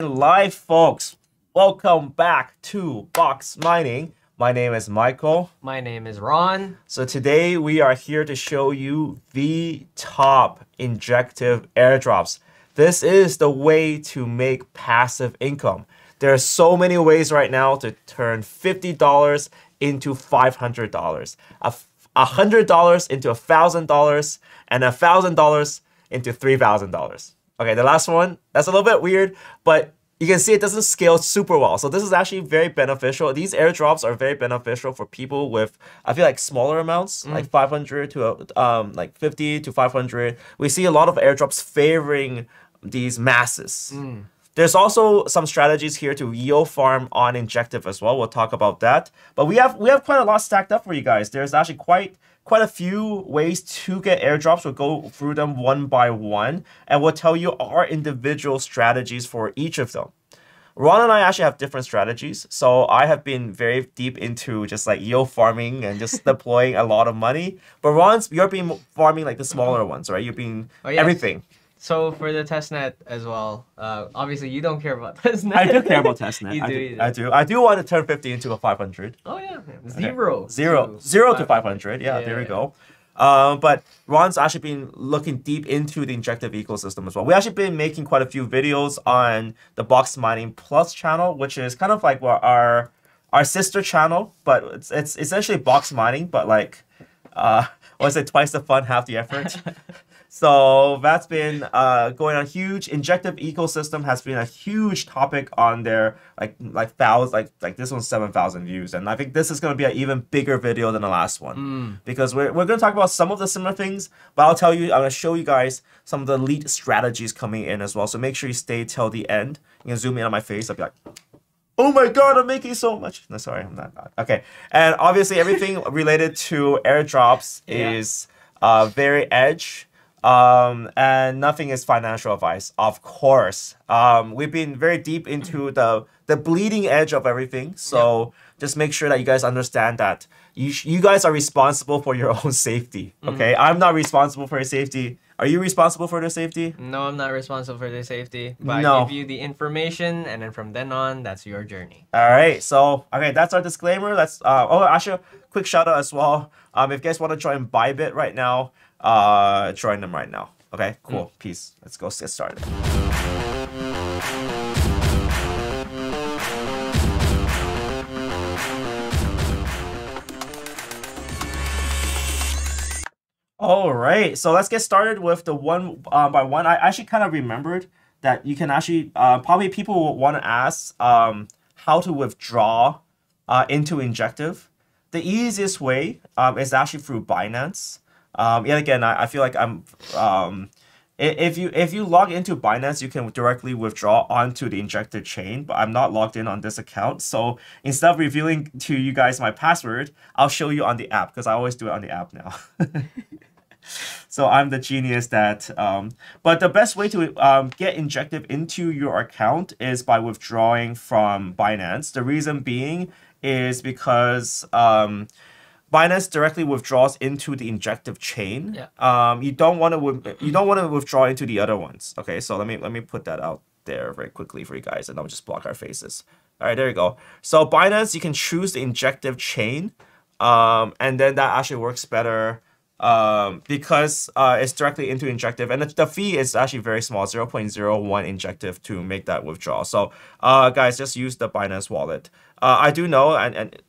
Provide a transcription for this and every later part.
live, folks. Welcome back to Box Mining. My name is Michael. My name is Ron. So today we are here to show you the top injective airdrops. This is the way to make passive income. There are so many ways right now to turn $50 into $500, $100 into $1,000, and $1,000 into $3,000. Okay, the last one, that's a little bit weird, but you can see it doesn't scale super well. So this is actually very beneficial. These airdrops are very beneficial for people with, I feel like smaller amounts, mm. like 500 to um, like 50 to 500. We see a lot of airdrops favoring these masses. Mm. There's also some strategies here to yield farm on injective as well. We'll talk about that. But we have we have quite a lot stacked up for you guys. There's actually quite quite a few ways to get airdrops. We'll go through them one by one and we'll tell you our individual strategies for each of them. Ron and I actually have different strategies. So I have been very deep into just like yield farming and just deploying a lot of money. But Ron's, you're been farming like the smaller ones, right? You've been oh, everything. So for the testnet as well, uh, obviously you don't care about testnet. I do care about testnet. you I do, you do, I do. I do want to turn 50 into a 500. Oh yeah, zero. Okay. Zero. To zero to 500. Yeah, yeah there we go. Um, but Ron's actually been looking deep into the injective ecosystem as well. We've actually been making quite a few videos on the Box Mining Plus channel, which is kind of like our our sister channel, but it's it's essentially box mining, but like uh, was it twice the fun, half the effort? So that's been uh, going on huge. Injective ecosystem has been a huge topic on there, like like thousands like like this one's seven thousand views, and I think this is going to be an even bigger video than the last one mm. because we're we're going to talk about some of the similar things, but I'll tell you I'm going to show you guys some of the lead strategies coming in as well. So make sure you stay till the end. You can zoom in on my face. I'll be like. Oh my god, I'm making so much. No, sorry, I'm not. Okay. And obviously, everything related to airdrops yeah. is uh, very edge um, and nothing is financial advice, of course. Um, we've been very deep into the the bleeding edge of everything. So just make sure that you guys understand that you you guys are responsible for your own safety. Mm-hmm. Okay, mm. I'm not responsible for your safety. Are you responsible for their safety? No, I'm not responsible for their safety. But no. I give you the information, and then from then on, that's your journey. All right. So, okay, that's our disclaimer. Let's. Uh, oh, actually, quick shout out as well. Um, if you guys want to join Bybit right now, uh, join them right now. Okay, cool. Mm. Peace. Let's go get started. All right, so let's get started with the one uh, by one. I actually kind of remembered that you can actually uh, probably people will want to ask um, how to withdraw uh, into Injective. The easiest way um, is actually through Binance. Um, yet again, I, I feel like I'm. Um, if you if you log into Binance, you can directly withdraw onto the Injective chain, but I'm not logged in on this account. So instead of revealing to you guys my password, I'll show you on the app because I always do it on the app now. so I'm the genius that. Um, but the best way to um, get injective into your account is by withdrawing from Binance. The reason being is because um, Binance directly withdraws into the injective chain. Yeah. Um, you don't want to you don't want to withdraw into the other ones. Okay, so let me let me put that out there very quickly for you guys, and I'll just block our faces. All right, there you go. So Binance, you can choose the injective chain, um, and then that actually works better um, because uh, it's directly into injective, and the, the fee is actually very small, 0.01 injective to make that withdrawal. So, uh, guys, just use the Binance wallet. Uh, I do know, and and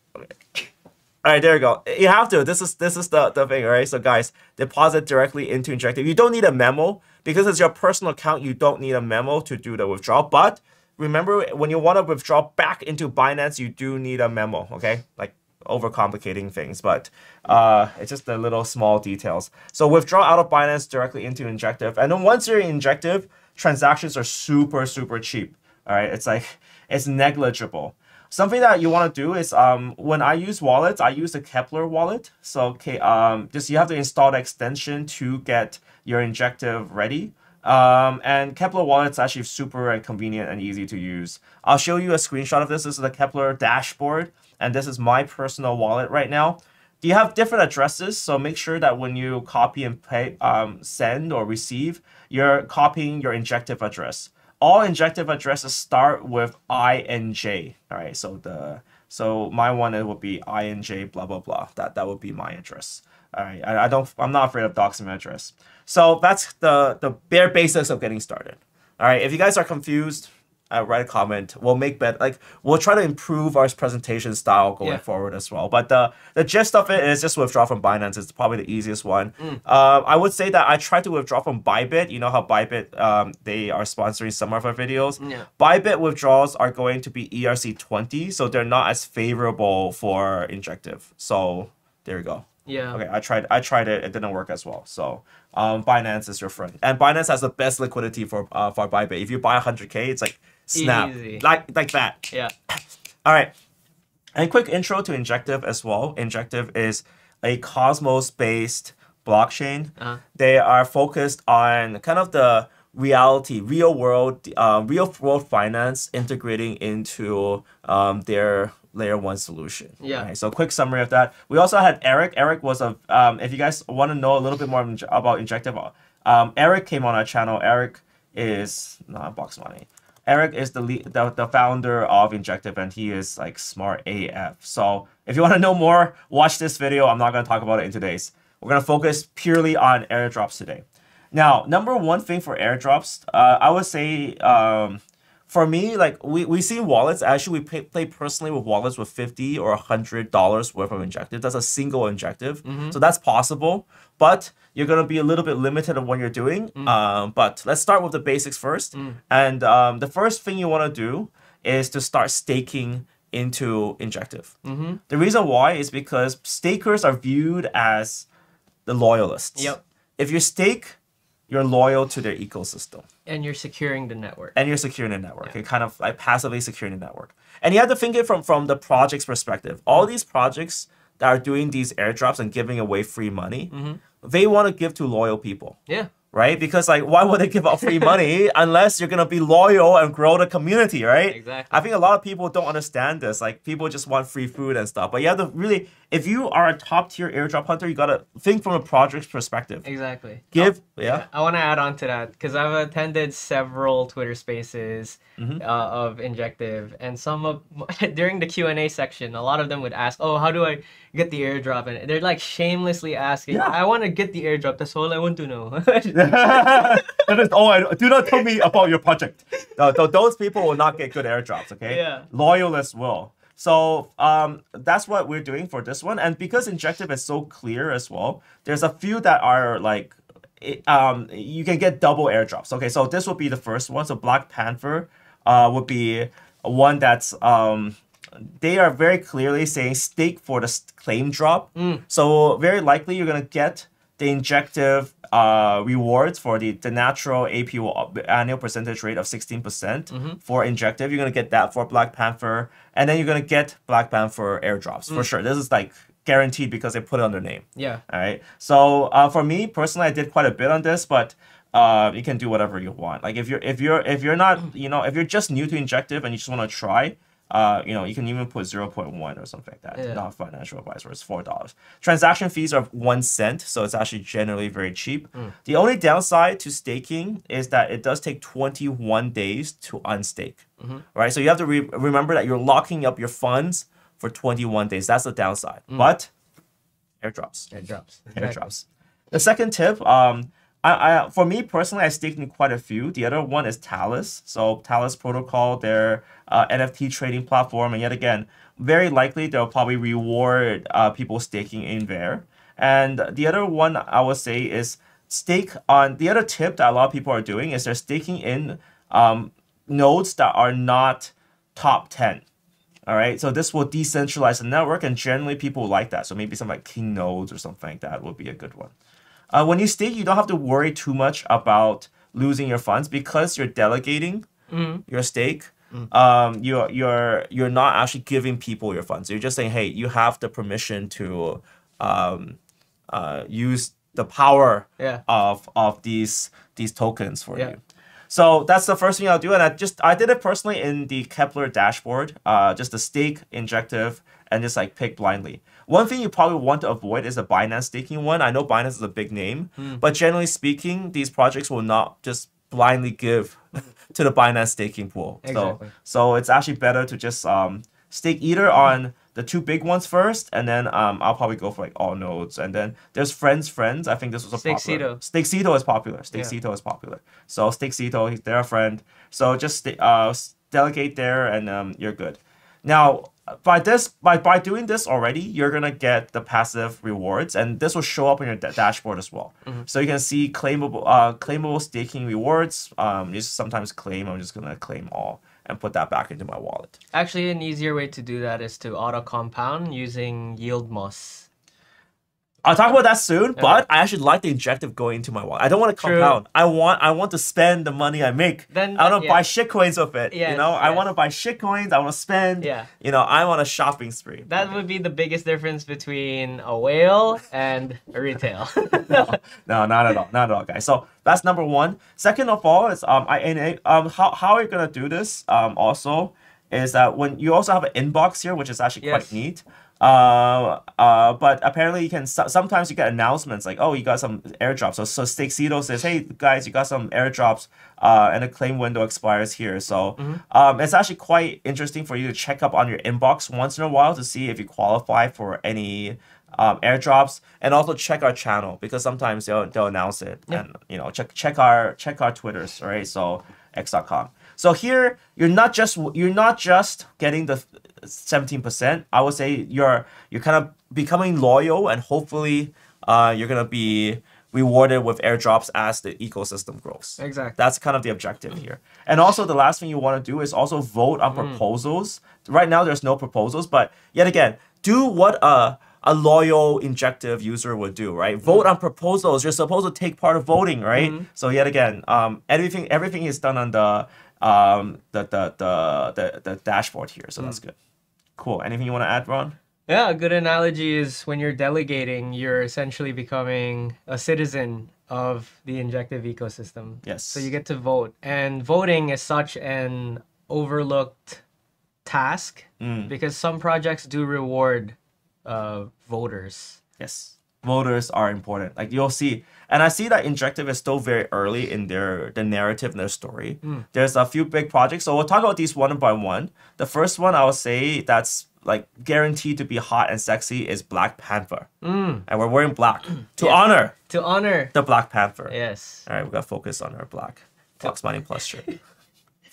all right, there you go. You have to. This is this is the, the thing, all right? So guys, deposit directly into Injective. You don't need a memo because it's your personal account. You don't need a memo to do the withdrawal. But remember, when you want to withdraw back into Binance, you do need a memo, okay? Like overcomplicating things, but uh, it's just the little small details. So withdraw out of Binance directly into Injective. And then once you're in Injective, transactions are super, super cheap. All right, it's like, it's negligible. Something that you want to do is um, when I use wallets, I use the Keplr wallet. So okay, um, just you have to install the extension to get your injective ready. Um, and Keplr wallet's actually super and convenient and easy to use. I'll show you a screenshot of this. This is the Keplr dashboard, and this is my personal wallet right now. You have different addresses, so make sure that when you copy and pay, um, send or receive, you're copying your injective address. All injective addresses start with INJ. All right, so the so my one it would be INJ blah blah blah. That that would be my address. All right, I, I don't I'm not afraid of doxing my address. So that's the the bare basics of getting started. All right, if you guys are confused, uh, write a comment. We'll make better. Like we'll try to improve our presentation style going yeah. forward as well. But the the gist of it is just withdraw from Binance. It's probably the easiest one. Mm. Uh, I would say that I tried to withdraw from Bybit. You know how Bybit um, they are sponsoring some of our videos. Yeah. Bybit withdrawals are going to be ERC twenty, so they're not as favorable for injective. So there you go. Yeah. Okay, I tried. I tried it. It didn't work as well. So um, Binance is your friend, and Binance has the best liquidity for uh, for Bybit. If you buy 100k, it's like snap Easy. like like that. Yeah. All right. And quick intro to Injective as well. Injective is a Cosmos based blockchain. Uh-huh. They are focused on kind of the reality, real world, uh, real world finance integrating into um, their layer one solution. Yeah. Right? So quick summary of that. We also had Eric. Eric was a. Um, if you guys want to know a little bit more about Injective, um, Eric came on our channel. Eric is not box money. Eric is the, lead, the the founder of Injective, and he is like smart AF. So if you want to know more, watch this video. I'm not going to talk about it in today's. We're going to focus purely on airdrops today. Now, number one thing for airdrops, uh, I would say um, for me, like we we see wallets. Actually, we pay, play personally with wallets with fifty or hundred dollars worth of injective. That's a single injective, mm-hmm. so that's possible. But you're gonna be a little bit limited on what you're doing. Mm. Um, but let's start with the basics first. Mm. And um, the first thing you want to do is to start staking into injective. Mm-hmm. The reason why is because stakers are viewed as the loyalists. Yep. If you stake, you're loyal to their ecosystem. And you're securing the network. And you're securing the network. Yeah. You're kind of like passively securing the network. And you have to think it from, from the project's perspective. All these projects that are doing these airdrops and giving away free money, mm-hmm. they want to give to loyal people. Yeah right? Because like, why would they give out free money unless you're gonna be loyal and grow the community, right? Exactly. I think a lot of people don't understand this. Like, people just want free food and stuff. But you have to really, if you are a top tier airdrop hunter, you gotta think from a project's perspective. Exactly. Give, oh, yeah. I want to add on to that because I've attended several Twitter Spaces mm-hmm. uh, of Injective, and some of during the Q and A section, a lot of them would ask, "Oh, how do I?" Get the airdrop and they're like shamelessly asking yeah. i want to get the airdrop that's all i want to know. That is all i do not tell me about your project. No, those people will not get good airdrops okay? Yeah. Loyalists will. So um, that's what we're doing for this one. And because injective is so clear as well there's a few that are like um, you can get double airdrops okay? So this would be the first one. So black panther uh, would be one that's um, they are very clearly saying stake for the claim drop. Mm. So very likely you're gonna get the injective uh, rewards for the, the natural APO annual percentage rate of 16% mm hmm for injective. You're gonna get that for Black Panther, and then you're gonna get Black Panther airdrops mm. for sure. This is like guaranteed because they put it on their name. Yeah. All right. So uh, for me personally, I did quite a bit on this, but uh, you can do whatever you want. Like if you're if you're if you're not you know if you're just new to injective and you just want to try, uh, you know, you can even put 0.1 or something like that. Yeah. Not financial advisor, it's $4. Transaction fees are one cent, so it's actually generally very cheap. Mm. The only downside to staking is that it does take 21 days to unstake, mm-hmm. right? So you have to re- remember that you're locking up your funds for 21 days. That's the downside. Mm. But airdrops. Airdrops. Exactly. Airdrops. The second tip, um, I, I for me personally, I staked in quite a few. The other one is Talis. So Talis Protocol, their uh, NFT trading platform, and yet again, very likely they'll probably reward uh, people staking in there. And the other one I would say is stake on the other tip that a lot of people are doing is they're staking in um, nodes that are not top 10. All right, so this will decentralize the network, and generally people like that. So maybe some like king nodes or something like that would be a good one. Uh, when you stake, you don't have to worry too much about losing your funds because you're delegating mm-hmm. your stake. Mm-hmm. Um, you're you're you're not actually giving people your funds. You're just saying, hey, you have the permission to um, uh, use the power yeah. of of these these tokens for yeah. you. So that's the first thing I'll do, and I just I did it personally in the Keplr dashboard, uh, just the stake injective and just like pick blindly. One thing you probably want to avoid is the Binance staking one. I know Binance is a big name, mm. but generally speaking, these projects will not just blindly give to the Binance staking pool. Exactly. So so it's actually better to just um stake either on the two big ones first, and then um I'll probably go for like all nodes, and then there's friends friends. I think this was a popular. Stakecito. Stakecito is popular. Stakecito is popular. So Stakecito, he's they're a friend. So just uh delegate there, and um you're good. Now by this by by doing this already, you're gonna get the passive rewards, and this will show up on your da- dashboard as well. So you can see claimable uh claimable staking rewards. Um, you just sometimes claim. I'm just gonna claim all and put that back into my wallet. Actually, an easier way to do that is to auto compound using yield moss. I'll talk about that soon, but I actually like the injective going into my wallet. I don't want to True. compound. I want I want to spend the money I make. Then- I want to yeah. buy shit coins with it. you Yes, know, I want to buy shit coins. I want to spend. Yeah. You know, I want a shopping spree. That would be the biggest difference between a whale and a retail. no, no, not at all, not at all, guys. So that's number one. Second of all, is um, I and um, how how are you gonna do this? Um, also, is that when you also have an inbox here, which is actually Yes. quite neat. Uh, uh, but apparently you can sometimes you get announcements like, oh, you got some airdrops. So so Stakecito says, hey guys, you got some airdrops. Uh, and the claim window expires here. So um, it's actually quite interesting for you to check up on your inbox once in a while to see if you qualify for any um, airdrops and also check our channel because sometimes they'll, they'll announce it and you know check check our check our twitters right so x.com so here you're not just you're not just getting the 17% i would say you're you're kind of becoming loyal and hopefully uh, you're gonna be rewarded with airdrops as the ecosystem grows Exactly. that's kind of the objective here. And also, the last thing you want to do is also vote on proposals. Right now, there's no proposals, but yet again, do what a a loyal injective user would do, right? Vote on proposals. You're supposed to take part of voting, right? So yet again, um, everything everything is done on the um the the the the, the dashboard here. So that's good. Cool. Anything you want to add, Ron? Yeah, a good analogy is when you're delegating, you're essentially becoming a citizen of the injective ecosystem. Yes. So you get to vote. And voting is such an overlooked task Mm. because some projects do reward uh, voters. Yes. Voters are important. Like you'll see, and I see that Injective is still very early in their the narrative and their story. There's a few big projects, so we'll talk about these one by one. The first one I would say that's like guaranteed to be hot and sexy is Black Panther, and we're wearing black to Yes. honor To honor. the Black Panther. Yes. All right, we got to focus on our black Fox Money Plus shirt.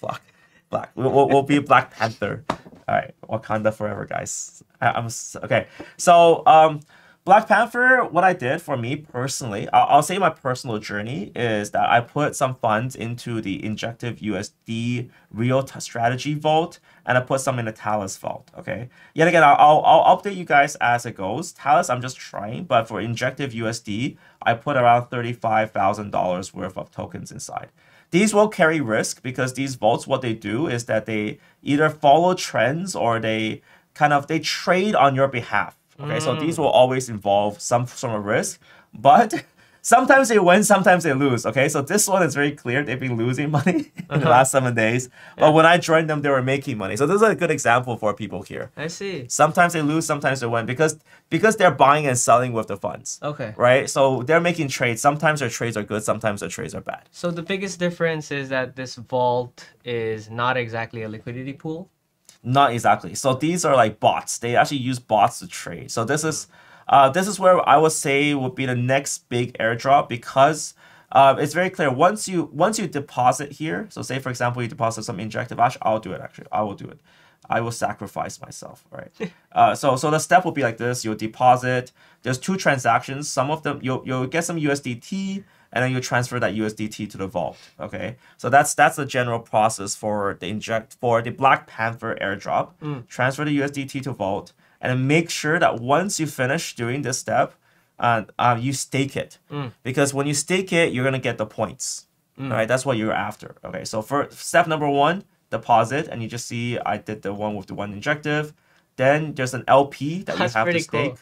black, black. We'll, we'll, be Black Panther. All right, Wakanda forever, guys. I, I'm okay. So, um, Black Panther. What I did for me personally, I'll, I'll say my personal journey is that I put some funds into the Injective USD Real Strategy Vault, and I put some in the Talis Vault. Okay. Yet again, I'll, I'll, I'll update you guys as it goes. Talis, I'm just trying, but for Injective USD, I put around thirty-five thousand dollars worth of tokens inside. These will carry risk because these vaults, what they do is that they either follow trends or they kind of they trade on your behalf. Okay, so these mm. will always involve some sort of risk, but sometimes they win, sometimes they lose. Okay, so this one is very clear. They've been losing money in the uh-huh. last seven days, but when I joined them, they were making money. So this is a good example for people here. I see. Sometimes they lose, sometimes they win because because they're buying and selling with the funds. Okay. Right, so they're making trades. Sometimes their trades are good, sometimes their trades are bad. So the biggest difference is that this vault is not exactly a liquidity pool. Not exactly. So these are like bots. They actually use bots to trade. So this is uh, this is where I would say would be the next big airdrop because uh, it's very clear. Once you once you deposit here, so say for example you deposit some injective ash, I'll do it actually. I will do it. I will sacrifice myself. right? uh, so so the step will be like this. You'll deposit. There's two transactions. Some of them you'll you'll get some USDT and then you transfer that USDT to the vault. Okay, so that's that's the general process for the inject for the Black Panther airdrop. Transfer the USDT to vault, and then make sure that once you finish doing this step, uh, uh, you stake it because when you stake it, you're gonna get the points. All right, that's what you're after. Okay, so for step number one, deposit, and you just see I did the one with the one injective. Then there's an LP that That's you have to pretty cool.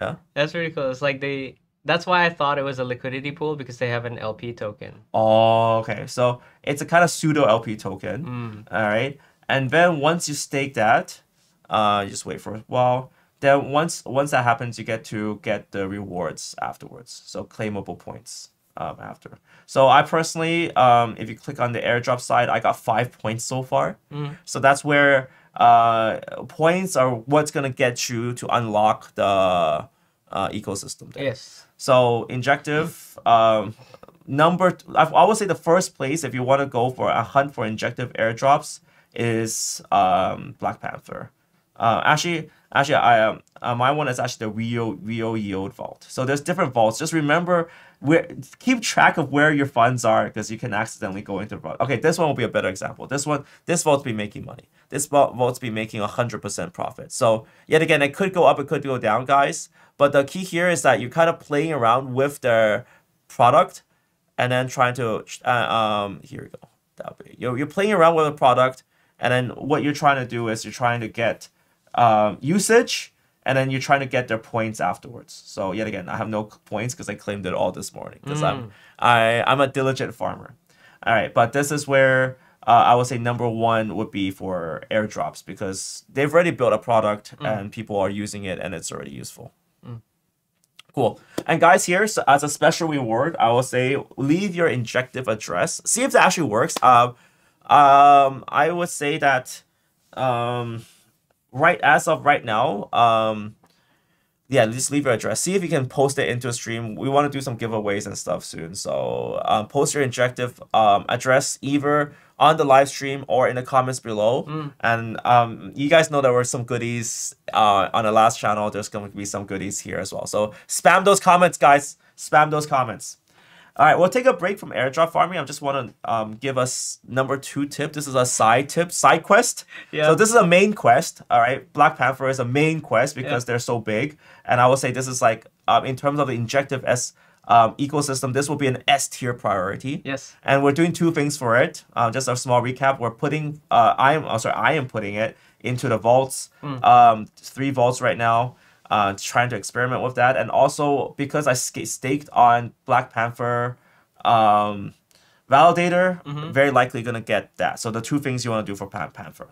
Yeah. That's pretty cool. It's like they. That's why I thought it was a liquidity pool because they have an LP token. Oh, okay. So it's a kind of pseudo LP token. Mm. All right. And then once you stake that, uh, you just wait for a while. Then once once that happens, you get to get the rewards afterwards. So claimable points. um, after. So I personally, um, if you click on the airdrop side, I got five points so far. So that's where uh, points are what's gonna get you to unlock the uh, ecosystem. There. Yes. So injective, um, number I I would say the first place if you want to go for a hunt for injective airdrops is um, Black Panther. Uh, actually, actually, I um, uh, my one is actually the Rio Rio Yield vault. So there's different vaults. Just remember where keep track of where your funds are because you can accidentally go into vault. Okay, this one will be a better example. This one, this vault's be making money. This vault vault's be making hundred percent profit. So yet again, it could go up, it could go down, guys. But the key here is that you're kind of playing around with their product and then trying to uh, um here we go that way you're, you're playing around with a product and then what you're trying to do is you're trying to get um, usage and then you're trying to get their points afterwards so yet again i have no points because i claimed it all this morning because i'm i i'm a diligent farmer all right but this is where uh, i would say number one would be for airdrops because they've already built a product and people are using it and it's already useful Cool. And guys, here so as a special reward, I will say leave your injective address. See if that actually works. Um, um, I would say that, um, right as of right now, um, yeah, just leave your address. See if you can post it into a stream. We want to do some giveaways and stuff soon. So um, post your injective um, address either on the live stream or in the comments below. And um, you guys know there were some goodies uh, on the last channel. There's going to be some goodies here as well. So spam those comments, guys. Spam those comments. All right, we'll take a break from airdrop farming. I just want to um, give us number two tip. This is a side tip, side quest. Yeah. So this is a main quest. All right, Black Panther is a main quest because Yeah. they're so big, and I would say this is like um, in terms of the injective S um, ecosystem, this will be an S tier priority. Yes. And we're doing two things for it. Uh, just a small recap. We're putting, uh, I am, oh, sorry, I am putting it into the vaults. Um, three vaults right now. Uh, trying to experiment with that, and also because I staked on Black Panther, um, validator, very likely gonna get that. So the two things you want to do for Pan- Panther,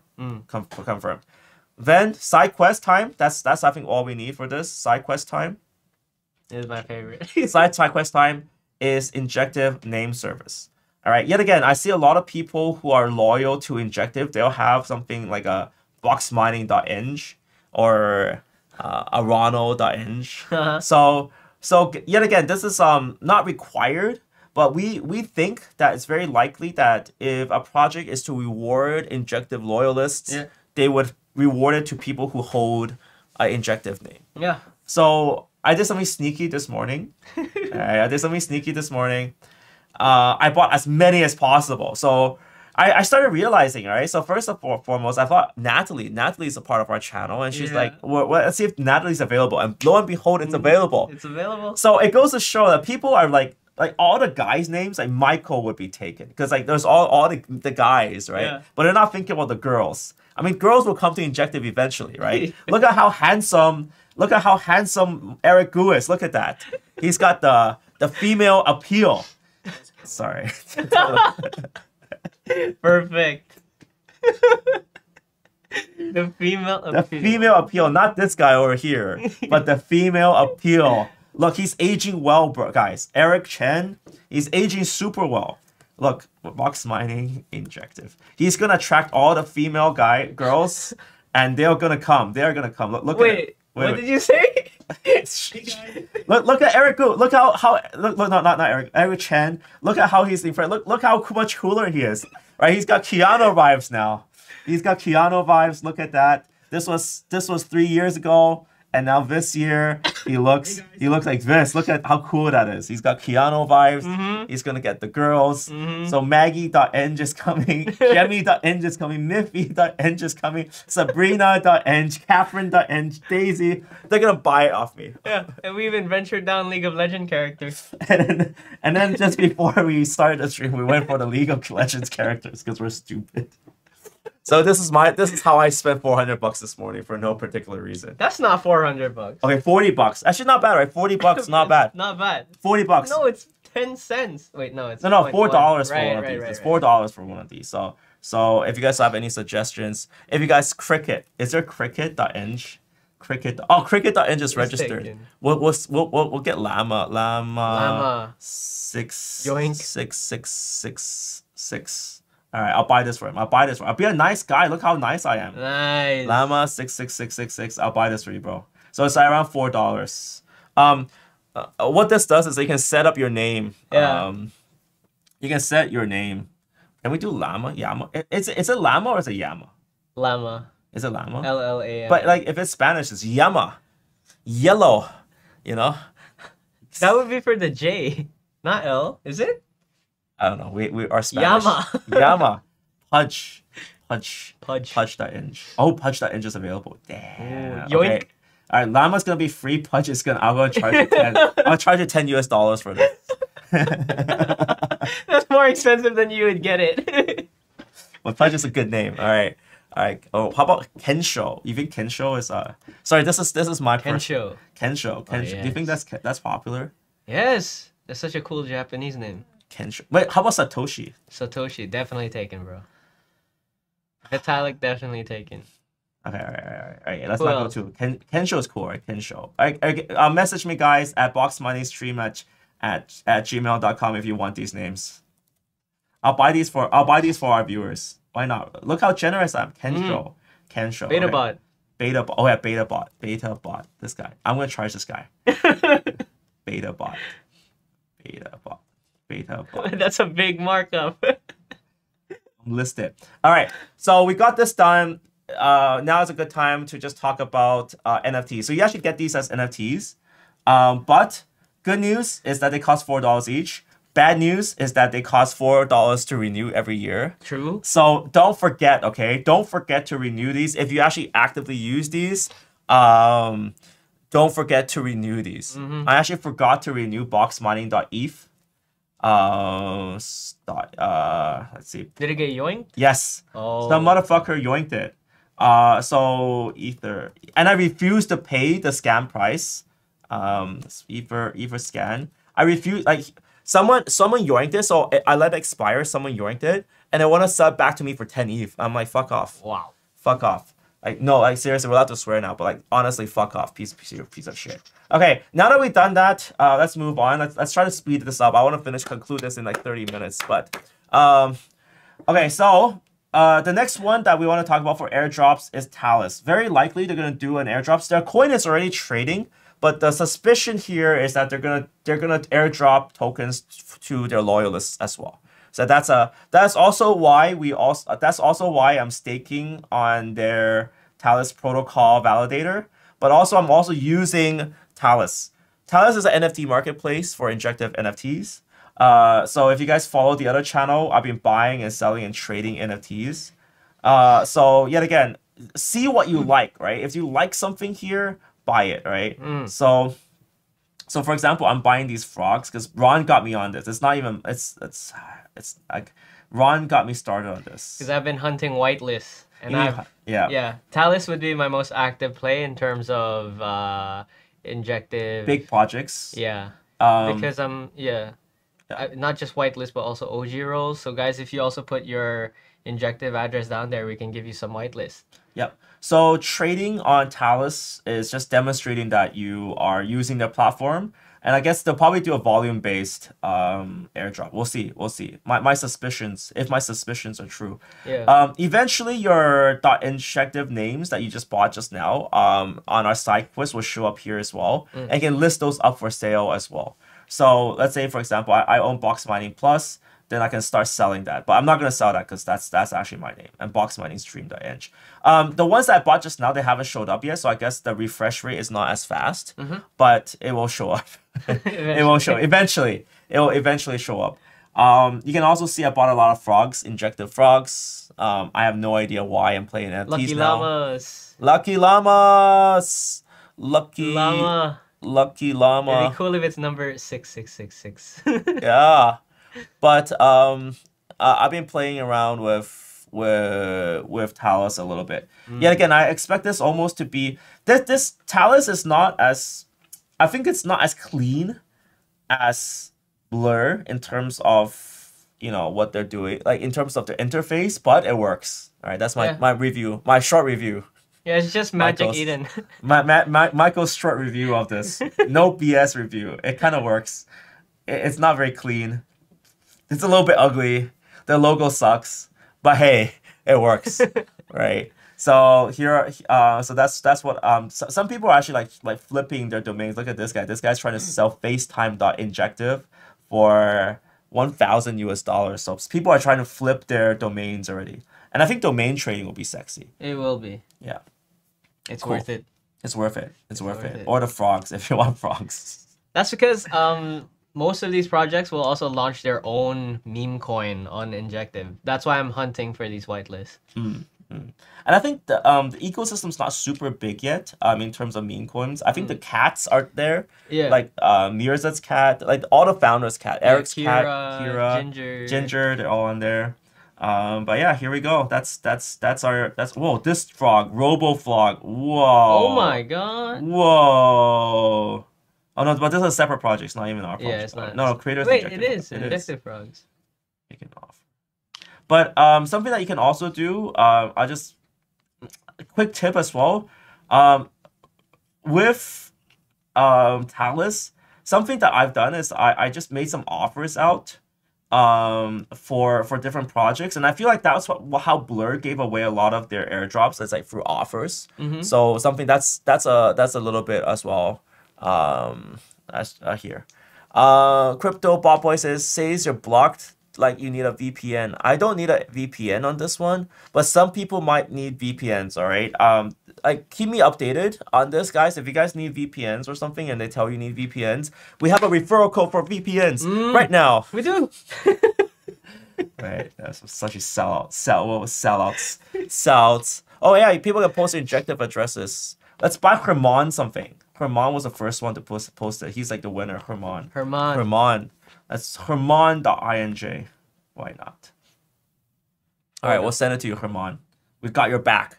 com- confirmed. Then side quest time. That's that's I think all we need for this side quest time This is my favorite. side side quest time is injective name service. All right. Yet again, I see a lot of people who are loyal to injective. They'll have something like a box boxmining.inj or uh, arano.inj. so so yet again, this is um not required, but we we think that it's very likely that if a project is to reward injective loyalists, Yeah. they would reward it to people who hold an injective name. yeah. So I did something sneaky this morning. I did something sneaky this morning. Uh, I bought as many as possible. So I, I started realizing, all right. So first and fore- foremost, I thought Natalie, Natalie is a part of our channel, and she's Yeah. like, well, well, let's see if Natalie's available. And lo and behold, it's mm, available. It's available. So it goes to show that people are like, like all the guys' names, like Michael would be taken because like there's all all the, the guys, right? Yeah. But they're not thinking about the girls. I mean, girls will come to injective eventually, right? look at how handsome, look at how handsome Eric Gu is. Look at that. He's got the the female appeal. Sorry. Perfect. the female appeal. the female appeal, not this guy over here, but the female appeal. Look, he's aging well, bro, guys. Eric Chen, he's aging super well. Look, box mining injective. He's gonna attract all the female guy girls, and they're gonna come. They're gonna come. Look, look at Wait, what wait. did you say? look, look at Eric Gu. Look how how look, look not not not Eric Eric Chen. Look at how he's in front. Look look how much cooler he is. Right, he's got Keanu vibes now. He's got Keanu vibes. Look at that. This was this was three years ago, and now this year he looks he looks like this. Look at how cool that is. He's got Keanu vibes. Mm-hmm. He's gonna get the girls. Mm-hmm. So Maggie.inj is coming. Jemmy.inj is coming. Miffy.inj is coming. Sabrina.inj. Catherine.inj. Daisy. They're gonna buy it off me. yeah, and we even ventured down League of Legend characters. And then, and then just before we started the stream, we went for the League of Legends characters because we're stupid. So this is my this is how I spent 400 bucks this morning for no particular reason. That's not 400 bucks. Okay, 40 bucks. Actually not bad, right? 40 bucks, not bad. Not bad. 40 bucks. No, it's 10 cents. Wait, no, it's No, no, four dollars for Right, one of right, these. right, it's four dollars for one of these. So so if you guys have any suggestions, if you guys cricket, is there cricket.inj? Cricket. Oh, cricket.in just It's registered. taken. We'll, we'll, we'll, we'll get llama. Llama. Llama. Six. Yoink. Six, six, six, six. All right, I'll buy this for him. I'll buy this for him. I'll be a nice guy. Look how nice I am. Nice. Llama six six six six six. I'll buy this for you, bro. So it's like around four dollars. Um, uh, what this does is you can set up your name. Yeah. Um, you can set your name. Can we do llama? Yama? It- It's it's a llama or is it yama? Llama. Is it llama? L L A M. But like if it's Spanish, it's yama, yellow. You know. that would be for the J, not L. Is it? I don't know. We we are Spanish. Yama. yama. Pudge. Pudge. Pudge. Pudge.inj. Oh, Pudge.inj is available. Damn. Ooh, yoink. Okay. All right, Llama's gonna be free. Pudge is gonna. I'm gonna charge you ten. I'll charge you ten US dollars for this. That's more expensive than you would get it. but Pudge is a good name. All right. All right. Oh, how about Kensho? You think Kensho is uh? Sorry, this is this is my Kensho. Kensho. Kensho. Do you think that's that's popular? Yes. That's such a cool Japanese name. Kensho. Wait, how about Satoshi? Satoshi, definitely taken, bro. Vitalik, definitely taken. Okay, all right, all right, all right. all right let's Who not else? go to Ken, Kensho is cool, right? Kensho. I, I, uh, message me guys at boxminingstream at at at gmail.com if you want these names. I'll buy these for I'll buy these for our viewers. Why not? Look how generous I am. Kensho. Kensho. Beta okay. bot. Beta bot. Oh yeah, beta bot. Beta bot. This guy. I'm gonna charge this guy. Beta bot. Beta bot. Beta bot. Beta bot. That's a big markup. listed. All right, so we got this done. Uh, now is a good time to just talk about uh, NFTs. So you actually get these as NFTs, um, but good news is that they cost four dollars each. Bad news is that they cost four dollars to renew every year. True. So don't forget, okay? Don't forget to renew these. If you actually actively use these, um, don't forget to renew these. I actually forgot to renew boxmining.eth. Uh, uh, let's see. Did it get yoinked? Yes. Oh. Some motherfucker yoinked it. Uh, so Ether, and I refused to pay the scam price. Um, Ether, Ether scan. I refuse. Like someone, someone yoinked it, so I- I let it expire. Someone yoinked it, and they want to sub back to me for ten ETH. I'm like, fuck off, Wow. fuck off. Like no, like seriously, we're allowed to swear now, but like honestly, fuck off, piece piece of piece of shit. Okay, now that we've done that, uh, let's move on. Let's let's try to speed this up. I want to finish conclude this in like thirty minutes, but um, Okay, so uh, the next one that we want to talk about for airdrops is Talis. Very likely they're gonna do an airdrop. Their coin is already trading, but the suspicion here is that they're gonna they're gonna airdrop tokens to their loyalists as well. So that's a that's also why we also that's also why I'm staking on their Talis protocol validator. But also I'm also using Talis. Talis is an NFT marketplace for injective NFTs. Uh, so if you guys follow the other channel, I've been buying and selling and trading NFTs. Uh, so yet again, see what you like, right? If you like something here, buy it, right? So, so for example, I'm buying these frogs because Ron got me on this. It's not even. It's it's it's like Ron got me started on this. Because I've been hunting whitelists. And You I've, yeah. yeah, Talis would be my most active play in terms of uh, injective. big projects. Yeah. Um, because I'm yeah, I, not just whitelist but also OG roles. So guys, if you also put your injective address down there, we can give you some whitelist. Yep. So trading on Talis is just demonstrating that you are using the platform. And I guess they'll probably do a volume based um, airdrop. We'll see. We'll see. My, my suspicions, if my suspicions are true. Yeah. Um, eventually, your dot injective names that you just bought just now um, on our side quest will show up here as well. And you can list those up for sale as well. So let's say, for example, I, I own Box Mining Plus, then I can start selling that. But I'm not going to sell that because that's that's actually my name. And Box Mining Stream.inj. Um, the ones that I bought just now, they haven't showed up yet. So I guess the refresh rate is not as fast, but it will show up. it will show eventually. It will eventually show up. Um, you can also see I bought a lot of frogs, Injective frogs. Um, I have no idea why I'm playing NFTs Lucky now. llamas. Lucky llamas. Lucky Llama. Lucky It'd llama. be cool if it's number six six six six. yeah, but um, uh, I've been playing around with with with Talis a little bit. Yet again, I expect this almost to be this this Talis is not as I think it's not as clean as Blur in terms of you know what they're doing, like in terms of the interface, but it works. All right, that's my Yeah. my review, my short review. Yeah, it's just Magic Michael's- Eden. My, my, my, Michael's short review of this. No BS review. It kind of works. It- it's not very clean. It's a little bit ugly. The logo sucks, but hey, it works, right? So here, uh, so that's that's what um so, some people are actually like like flipping their domains. Look at this guy. This guy's trying to sell FaceTime.injective for one thousand US dollars. So people are trying to flip their domains already, and I think domain trading will be sexy. it will be. Yeah. It's Cool. worth it. It's worth it. It's, worth, worth it. it. Or the frogs if you want frogs. That's because um most of these projects will also launch their own meme coin on Injective. That's why I'm hunting for these whitelists. And I think the um the ecosystem's not super big yet. Um in terms of meme coins. I think the cats are there. Mm. Yeah. Like uh Mirza's cat, like all the founders' cat, Yeah, Eric's cat, Kira, Kira, Ginger. Ginger, they're all in there. Um, but yeah, here we go. That's that's that's our that's whoa, this frog, Robo Frog. Whoa. Oh my god. Whoa. Oh no, but this is a separate project. It's not even our project. Yeah, it's not. No, creators. Wait, it is. It is. Injective frogs. Take it off. But um, something that you can also do, um, I just a quick tip as well, um, with um Talis, something that I've done is I, I just made some offers out um for for different projects and i feel like that's what how blur gave away a lot of their airdrops is like through offers Mhm. so something that's that's a that's a little bit as well um as uh, here uh crypto bot boy says says you're blocked like you need a vpn i don't need a vpn on this one but some people might need vpns all right? Um like keep me updated on this guys. If you guys need vpns or something and they tell you need vpns we have a referral code for vpns Mm. right now. We do. right? That's such a sellout sell what was sellouts? Sellouts. Oh yeah people can post injective addresses. Let's buy herman something herman was the first one to post post it he's like the winner herman Herman. Herman. That's Herman.inj. Why not? All right, we'll send it to you, Herman. We got your back.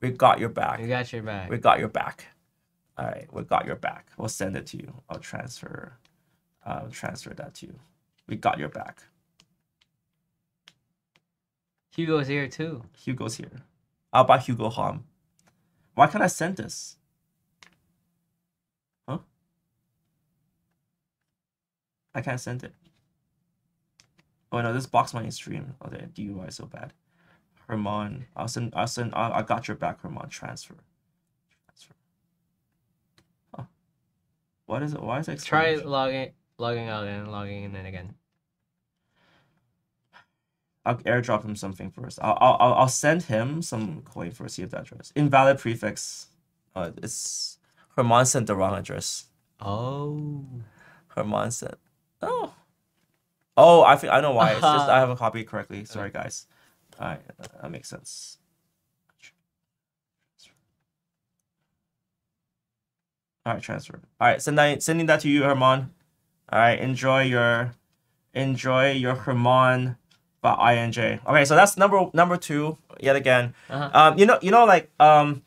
We got your back. We got your back. We got your back. All right, we got your back. We'll send it to you. I'll transfer. I'll transfer that to you. We got your back. Hugo's here too. Hugo's here. I'll buy Hugo Hom. Why can't I send this? Huh? I can't send it. Oh no, this box mining stream. Oh, the DUI is so bad. Herman, I'll send. I'll send. I, I got your back, Herman. Transfer. Transfer. Huh. What is it? Why is it? Try logging logging out and logging in again. I'll airdrop him something first. I'll, I'll, I'll- I'll send him some coin first, see if that address. Invalid prefix. Uh, it's Herman sent the wrong address. Oh. Herman sent. Oh. Oh, I think I know why. It's just I haven't copied correctly. Sorry, guys. All right, that makes sense. All right, transfer. All right, send that, sending that to you, Herman. All right, enjoy your, enjoy your Herman by ing. Okay, so that's number number two. Yet again, Uh-huh. um, you know, you know, like um,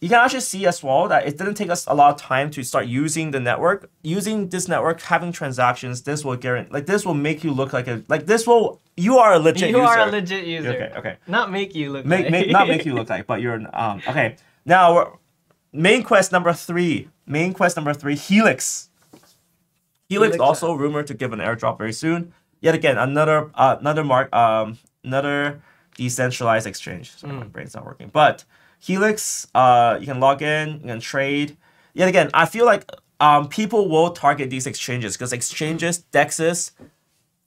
you can actually see as well that it didn't take us a lot of time to start using the network. Using this network, having transactions, this will guarantee, like this will make you look like a, like this will, you are a legit You user. are a legit user. Okay, okay. Not make you look Make, like. make not make you look like, but you're um okay. Now main quest number three. Main quest number three, Helix. Helix, Helix, also rumored to give an airdrop very soon. Yet again, another uh, another mark um another decentralized exchange. Sorry, my brain's not working. But Helix, uh, you can log in, you can trade. Yet again, I feel like um people will target these exchanges because exchanges, dexes,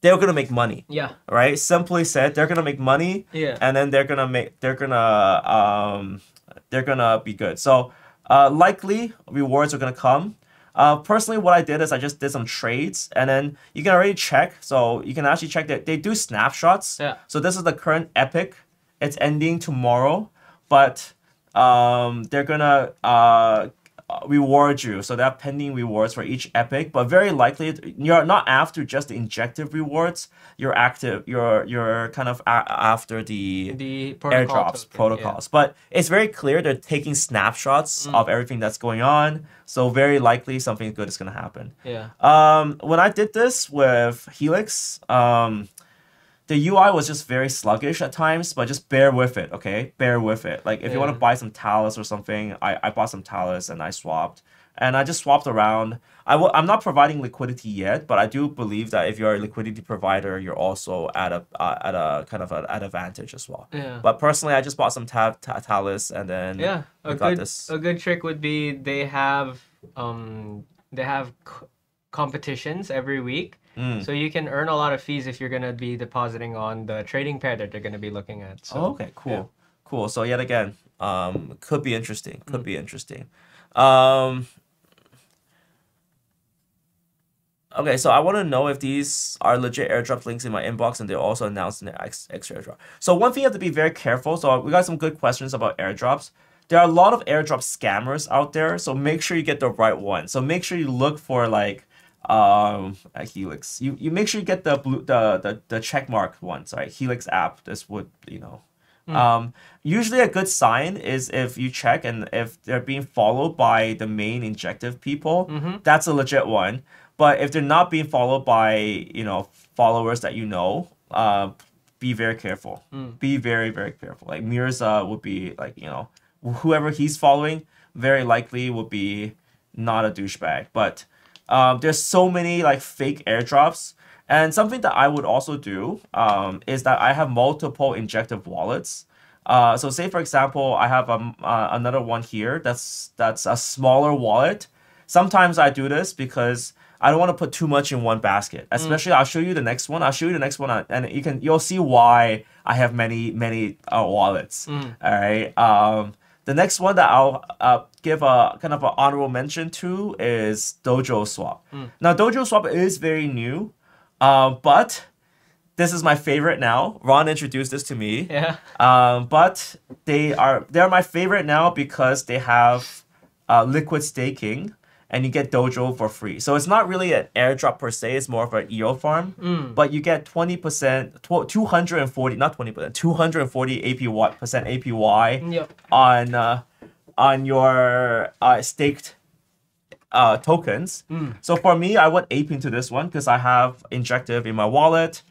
they're gonna make money Yeah. right? Simply said, they're gonna make money, Yeah. and then they're gonna make, they're gonna, um, they're gonna be good. So, uh, likely rewards are gonna come. Uh, personally, what I did is I just did some trades, and then you can already check. So you can actually check that they do snapshots. Yeah. So this is the current epoch. It's ending tomorrow, but um, they're gonna uh reward you. So they have pending rewards for each epoch, but very likely you're not after just the injective rewards. You're active. You're you're kind of a- after the The protocol airdrops token, protocols. But it's very clear they're taking snapshots of everything that's going on. So very likely something good is gonna happen. Yeah. Um, when I did this with Helix, um, the UI was just very sluggish at times, but just bear with it, okay? Bear with it. Like if you want to buy some Talis or something, I, I bought some Talis and I swapped. And I just swapped around. I w- I'm not providing liquidity yet, but I do believe that if you're a liquidity provider, you're also at a uh, at a kind of a, at advantage as well. Yeah. But personally, I just bought some ta- ta- Talis and then Yeah, I a got good this. a good trick would be they have um they have c- competitions every week, Mm. so you can earn a lot of fees if you're gonna be depositing on the trading pair that they're gonna be looking at. So oh, okay, cool, yeah. cool. So yet again, um, could be interesting. Could Mm. be interesting. Um, okay, so I want to know if these are legit airdrop links in my inbox, and they're also announced in the X, X airdrop. So one thing you have to be very careful. So we got some good questions about airdrops. There are a lot of airdrop scammers out there, so make sure you get the right one. So make sure you look for like um at Helix. You you make sure you get the blue the the, the check mark ones, right? Helix app. This would you know um, usually, a good sign is if you check and if they're being followed by the main injective people, that's a legit one. But if they're not being followed by you know followers that you know, uh, be very careful. Be very very careful. Like Mirza would be like you know whoever he's following, very likely would be not a douchebag. But um, there's so many like fake airdrops. And something that I would also do um, is that I have multiple injective wallets. Uh, so say for example, I have um, uh, another one here that's that's a smaller wallet. Sometimes I do this because I don't want to put too much in one basket. Especially, I'll show you the next one. I'll show you the next one, uh, and you can you'll see why I have many many uh, wallets. All right. Um, the next one that I'll uh, give a kind of an honorable mention to is Dojo Swap. Now, Dojo Swap is very new, uh, but this is my favorite now. Ron introduced this to me. yeah, Um, but they are they're my favorite now because they have uh, liquid staking and you get dojo for free. So it's not really an airdrop per se. It's more of an EO farm. But you get twenty percent, two hundred and forty, not twenty percent, two hundred and forty APY percent APY Yep. on uh, on your uh, staked uh, tokens. So for me, I went ape into this one because I have injective in my wallet.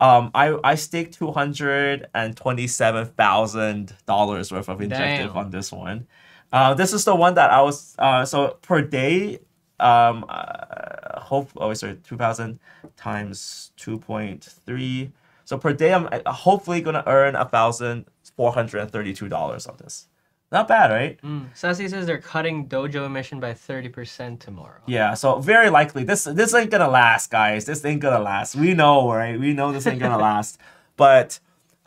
Um, I I staked two hundred and twenty seven thousand dollars worth of injective Damn. on this one. Uh, this is the one that I was uh, so per day. Um, uh, hope oh sorry, two thousand times two point three. So per day, I'm hopefully gonna earn a thousand four hundred and thirty two dollars on this. Not bad, right? Mm. Sassy says they're cutting dojo emission by thirty percent tomorrow. Yeah, so very likely this this ain't gonna last, guys. This ain't gonna last. We know, right? We know this ain't gonna last. But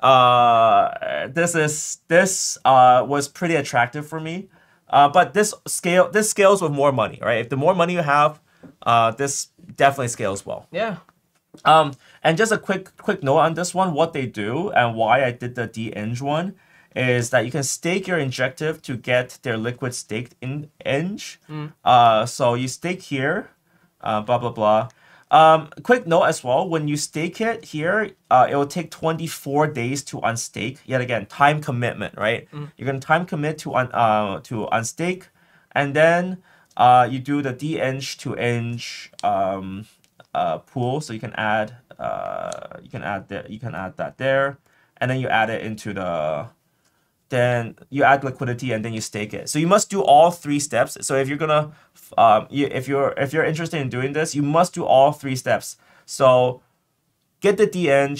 uh this is this uh was pretty attractive for me. Uh but this scale this scales with more money, right? If the more money you have, uh this definitely scales well. Yeah. Um, and just a quick quick note on this one, what they do and why I did the D-Eng one is that you can stake your injective to get their liquid staked in Eng. Uh, so you stake here, uh, blah blah blah. Um, quick note as well, when you stake it here, uh, it will take 24 days to unstake. Yet again, time commitment, right? You're gonna time commit to un uh to unstake, and then uh you do the D-Eng to Eng um uh, pool. So you can add uh, you can add that you can add that there, and then you add it into the then you add liquidity and then you stake it. So you must do all three steps. So if you're gonna um, you, if you're if you're interested in doing this, you must do all three steps. So get the D-Eng,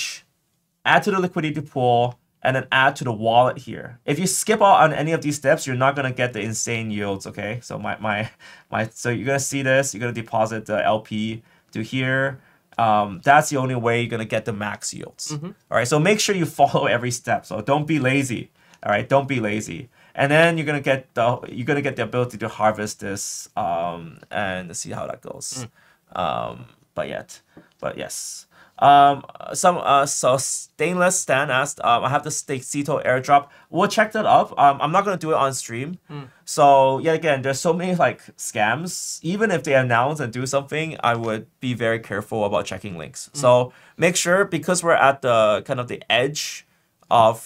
add to the liquidity pool, and then add to the wallet here. If you skip out on any of these steps, you're not gonna get the insane yields. Okay, so my my my so you're gonna see this. You're gonna deposit the LP to here. Um, that's the only way you're gonna get the max yields. All right, so make sure you follow every step. So don't be lazy. All right, don't be lazy. And then you're gonna get the you're gonna get the ability to harvest this um, and see how that goes. Um, but yet, but yes. Um, some uh, so stainless Stan asked, um, I have the stake Cito airdrop. We'll check that up. Um, I'm not gonna do it on stream. So yet again, there's so many like scams. Even if they announce and do something, I would be very careful about checking links. So make sure because we're at the kind of the edge of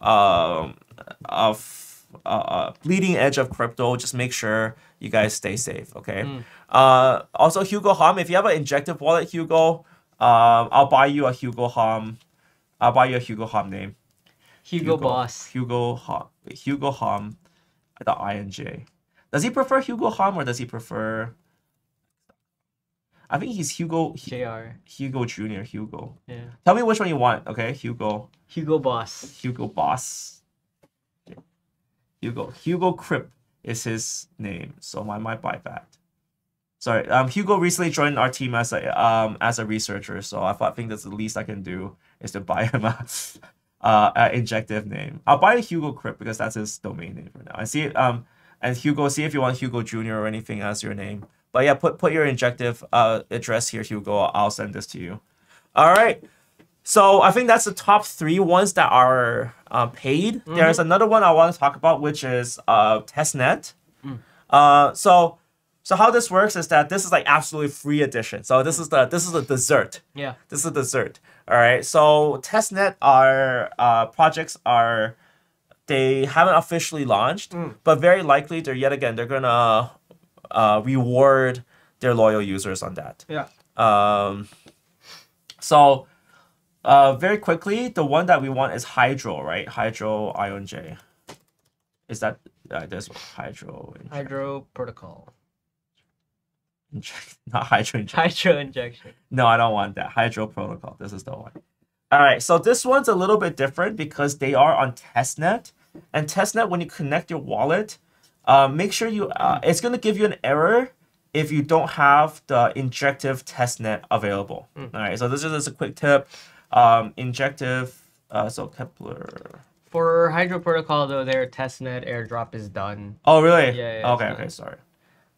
um of uh, uh, bleeding edge of crypto, just make sure you guys stay safe. Okay. Uh, also Hugo Hom, if you have an injective wallet, Hugo, um, I'll buy you a Hugo Hom I'll buy you a Hugo Hom name. Hugo, Boss. Hugo Hom. Hugo Hom. The INJ. Does he prefer Hugo Hom or does he prefer? I think he's Hugo. Jr. Hugo Junior. Hugo. Yeah. Tell me which one you want. Okay, Hugo. Hugo Boss. Hugo Boss. Hugo. Hugo Crip is his name, so I might buy that. Sorry, um, Hugo recently joined our team as a um as a researcher, so I thought, I think that's the least I can do is to buy him a, uh, injective name. I'll buy a Hugo Crip because that's his domain name for now. And see it. um and Hugo, see if you want Hugo Junior or anything as your name. But yeah, put put your injective uh address here, Hugo. I'll send this to you. All right. So I think that's the top three ones that are uh, paid. There's another one I want to talk about, which is uh, testnet. Uh, so so how this works is that this is like absolutely free edition. So this is the this is the dessert. Yeah. This is a dessert. All right. So testnet are uh, projects are they haven't officially launched, but very likely they're yet again they're gonna uh, reward their loyal users on that. Yeah. Um, so, uh, very quickly, the one that we want is Hydro, right? Hydro Ion J. Is that uh, this? Hydro Hydro protocol. inject, not Hydro inject. Hydro injection. No, I don't want that. Hydro Protocol. This is the one. All right, so this one's a little bit different because they are on testnet, and testnet when you connect your wallet, uh, make sure you. Uh, it's gonna give you an error if you don't have the injective testnet available. All right, so this is just a quick tip. Um, injective. Uh, so Keplr. For Hydro protocol though, their testnet airdrop is done. Oh really? Yeah, yeah, okay. Okay. Sorry.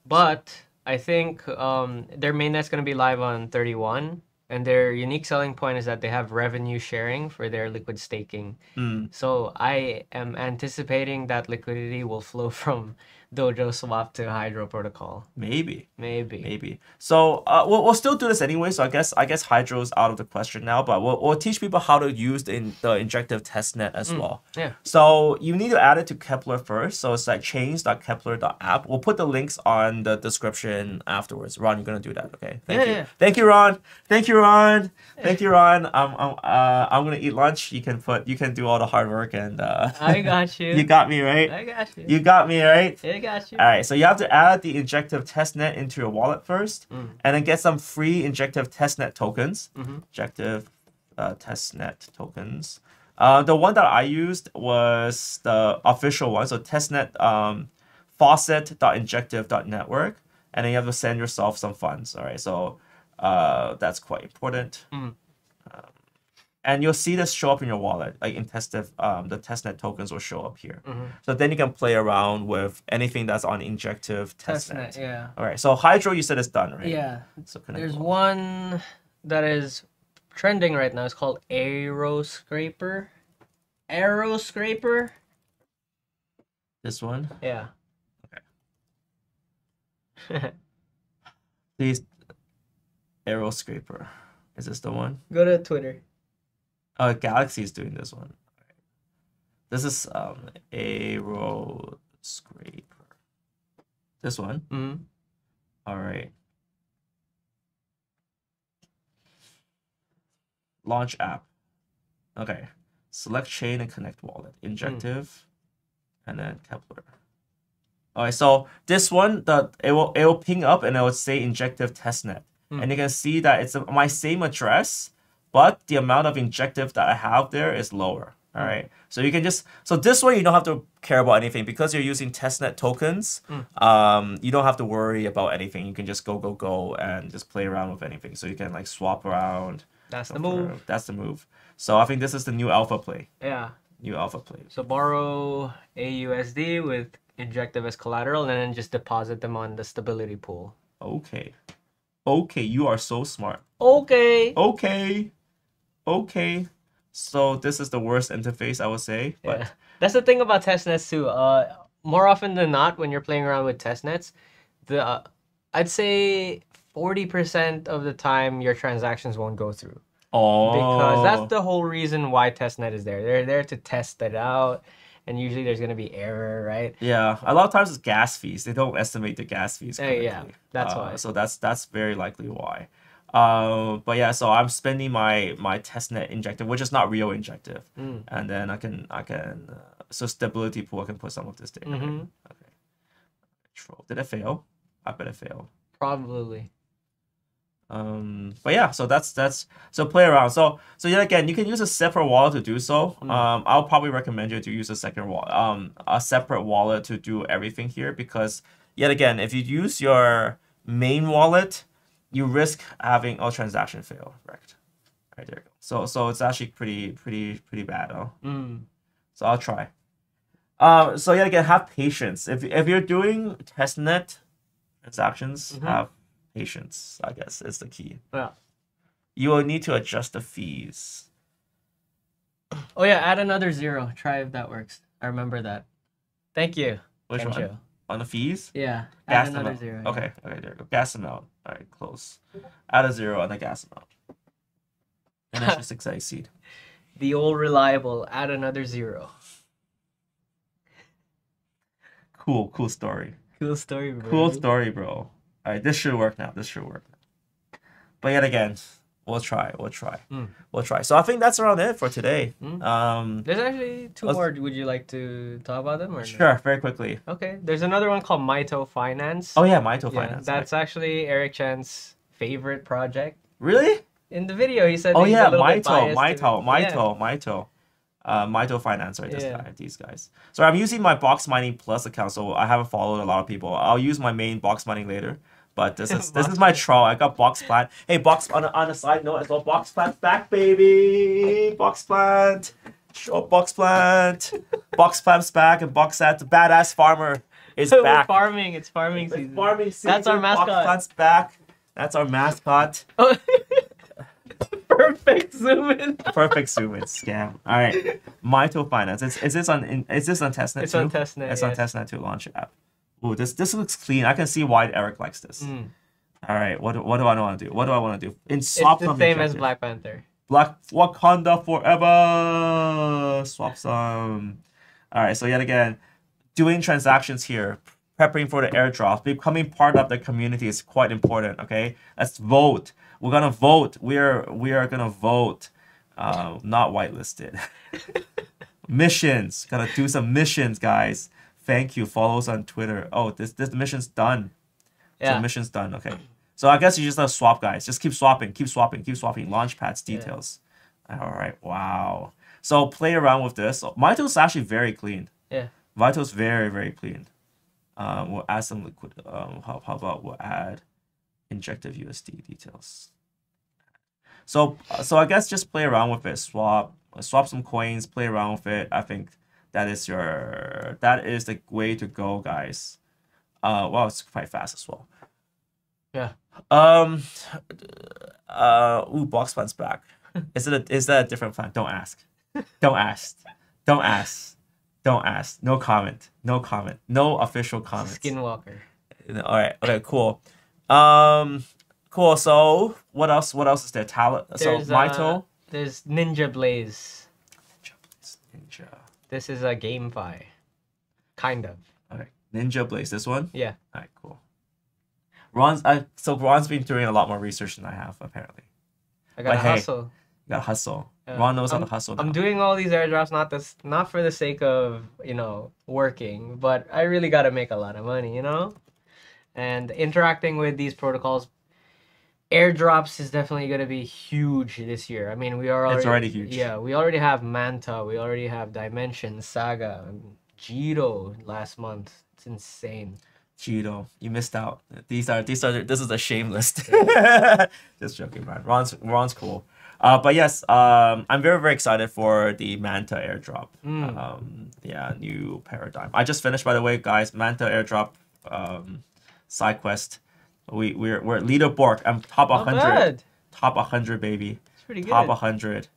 But I think um, their mainnet's going to be live on 31, and their unique selling point is that they have revenue sharing for their liquid staking. Mm. So I am anticipating that liquidity will flow from Dojo Swap to Hydro Protocol. Maybe. Maybe. Maybe. So uh, we'll, we'll still do this anyway. So I guess I guess Hydro's out of the question now, but we'll, we'll teach people how to use the, in, the injective testnet as well. Yeah. So you need to add it to Keplr first. So it's like chains.keplr.app. We'll put the links on the description afterwards. Ron, you're gonna do that, okay? Thank Yeah, you. yeah. Thank you, Ron. Thank you, Ron. Thank you, Ron. Um, I'm uh, I'm gonna eat lunch. You can put you can do all the hard work and uh, I got you. you got me right. I got you. You got me right. Got you. All right, so you have to add the injective testnet into your wallet first, Mm. and then get some free injective testnet tokens. Mhm. Injective uh, testnet tokens. Uh, the one that I used was the official one, so testnet um, faucet.injective.network, and then you have to send yourself some funds. All right, so uh, that's quite important. Mm. And you'll see this show up in your wallet, like in testnet, um, the testnet tokens will show up here. Mhm. So then you can play around with anything that's on injective testnet. Testnet, yeah. All right. So Hydro, you said it's done, right? Yeah. So There's one that is trending right now. It's called Aeroscraper. Aero Scraper? This one. Yeah. Okay. Please. Aeroscraper. Is this the one? Go to Twitter. Oh, Galxe is doing this one. This is um Arrow Scraper. This one. hmm All right. Launch app. Okay. Select chain and connect wallet. Injective, and then Keplr. All right. So this one, the it will it will ping up and it will say injective testnet, Hmm. and you can see that it's my same address, but the amount of injective that I have there is lower. All right. So you can just so this way you don't have to care about anything because you're using testnet tokens. Um, you don't have to worry about anything. You can just go go go and just play around with anything. So you can like swap around. That's the move. around. That's the move. So I think this is the new alpha play. Yeah. New alpha play. So borrow AUSD with injective as collateral and then just deposit them on the stability pool. Okay. Okay, you are so smart. Okay. Okay. Okay. So this is the worst interface I would say, but Yeah. That's the thing about testnets too. Uh, more often than not, when you're playing around with testnets, the uh, I'd say forty percent of the time your transactions won't go through oh, because that's the whole reason why testnet is there. They're there to test it out, and usually there's gonna be error, right? Yeah, a lot of times it's gas fees. They don't estimate the gas fees. Uh, yeah, that's Uh, why. So that's that's very likely why. Uh, but yeah, so I'm spending my my testnet injective, which is not real injective, Mm. and then I can I can uh, so stability pool I can put some of this data. Mhm. Okay. Control. Did it fail? I bet it failed. Probably. Um, but yeah, so that's that's so play around. So so yet again, you can use a separate wallet to do so. Mm. Um, I'll probably recommend you to use a second wallet, um, a separate wallet to do everything here because yet again, if you use your main wallet, you risk having a transaction fail. Right, right there. So so it's actually pretty pretty pretty bad. Oh. Mm. So I'll try. Um, so yet again, have patience. If if you're doing testnet transactions, Mhm. have patience. I guess is the key. Yeah. You will need to adjust the fees. Oh yeah, add another zero. Try if that works. I remember that. Thank you. Which Kencho. one? On the fees? Yeah. Gas Add another amount. zero. yeah. Okay, okay, there you go. Gas amount. All right, close. Add a zero on the gas amount. And that's just exceed. The old reliable. Add another zero. Cool, cool story. Cool story, bro. Cool story, bro. All right, this should work now. This should work. But yet again, we'll try. We'll try. Mm. We'll try. So I think that's around it for today. Mm. Um, There's actually 2 Let's- more. Would you like to talk about them or no? sure. Very quickly. Okay. There's another one called Mito Finance. Oh yeah, Mito yeah, Finance. that's actually Eric Chen's favorite project. really. In the video, he said Oh yeah, a little bit Mito, to Mito. Mito, Mito. Uh, Mito Finance, right? This Yeah. guy, these guys. So I'm using my Box Mining Plus account, so I haven't followed a lot of people. I'll use my main Box Mining later, but this is this is my trial. I got Box Plant. Hey, Box on a, on a side note as well. Box plant back, baby. Box Plant, show up Box Plant. Box Plant's back, and Box at the badass farmer is back. farming. It's farming It's season. farming season. That's our mascot. Box. Plant's back. That's our mascot. Oh. Perfect zoom in. Perfect zoom in scam. All right, Mito Finance. Is, is this on? Is this on testnet It's too? on testnet. It's yes. on testnet to launch app. Ooh, this this looks clean. I can see why Eric likes this. Mm. All right, what do- what do I want to do? What do I want to do? In It's swap the some same as. Black Panther. Black Wakanda forever. Swap some. All right, so yet again, doing transactions here, preparing for the airdrop, becoming part of the community is quite important. Okay, let's vote. We're gonna vote. We are we are gonna vote. Uh, not whitelisted. missions. Gotta do some missions, guys. Thank you. Follow us on Twitter. Oh, this this mission's done. So Yeah. mission's done. Okay. So I guess you just have to swap, guys. Just keep swapping, keep swapping, keep swapping. Launch pads, Yeah. details. All right. Wow. So play around with this. Mito's actually very clean. Yeah. Mito's very very clean. Um, we'll add some liquid. Um, how, how about we'll add injective USD details. So so I guess just play around with it. Swap swap some coins. Play around with it. I think that is your that is the way to go, guys. Uh, well, it's quite fast as well. Yeah. Um. Uh. Ooh, box plan's back. Is it a, is that a different plan? Don't ask. Don't ask. Don't ask. Don't ask. No comment. No comment. No official comment. Skinwalker. All right. Okay. Cool. Um. Cool. So what else? What else is there? Talent. So Mito. uh, There's Ninja Blaze. This is a GameFi. Kind of. All right. Ninja Blaze. This one. Yeah. All right. Cool. Ron's. I, so Ron's been doing a lot more research than I have apparently. I got to But hey, hustle. You gotta hustle. Ron knows how I'm- to hustle. I'm doing all these airdrops not this not for the sake of you know working, but I really got to make a lot of money, you know, and interacting with these protocols. Airdrops is definitely going to be huge this year. I mean, we are already, It's already huge. Yeah, we already have Manta, we already have Dymension, Saga, Jito last month. It's insane. Cheeto, you missed out. These are these are this is a shame list. Just joking, man. Ron's Ron's cool. Uh, but yes, um, I'm very very excited for the Manta airdrop. Mm. Um, yeah, new paradigm. I just finished, by the way, guys. Manta airdrop, um, side quest. We we're we're leaderboard. I'm top Not 100. bad. Top 100, baby. It's pretty good. top 100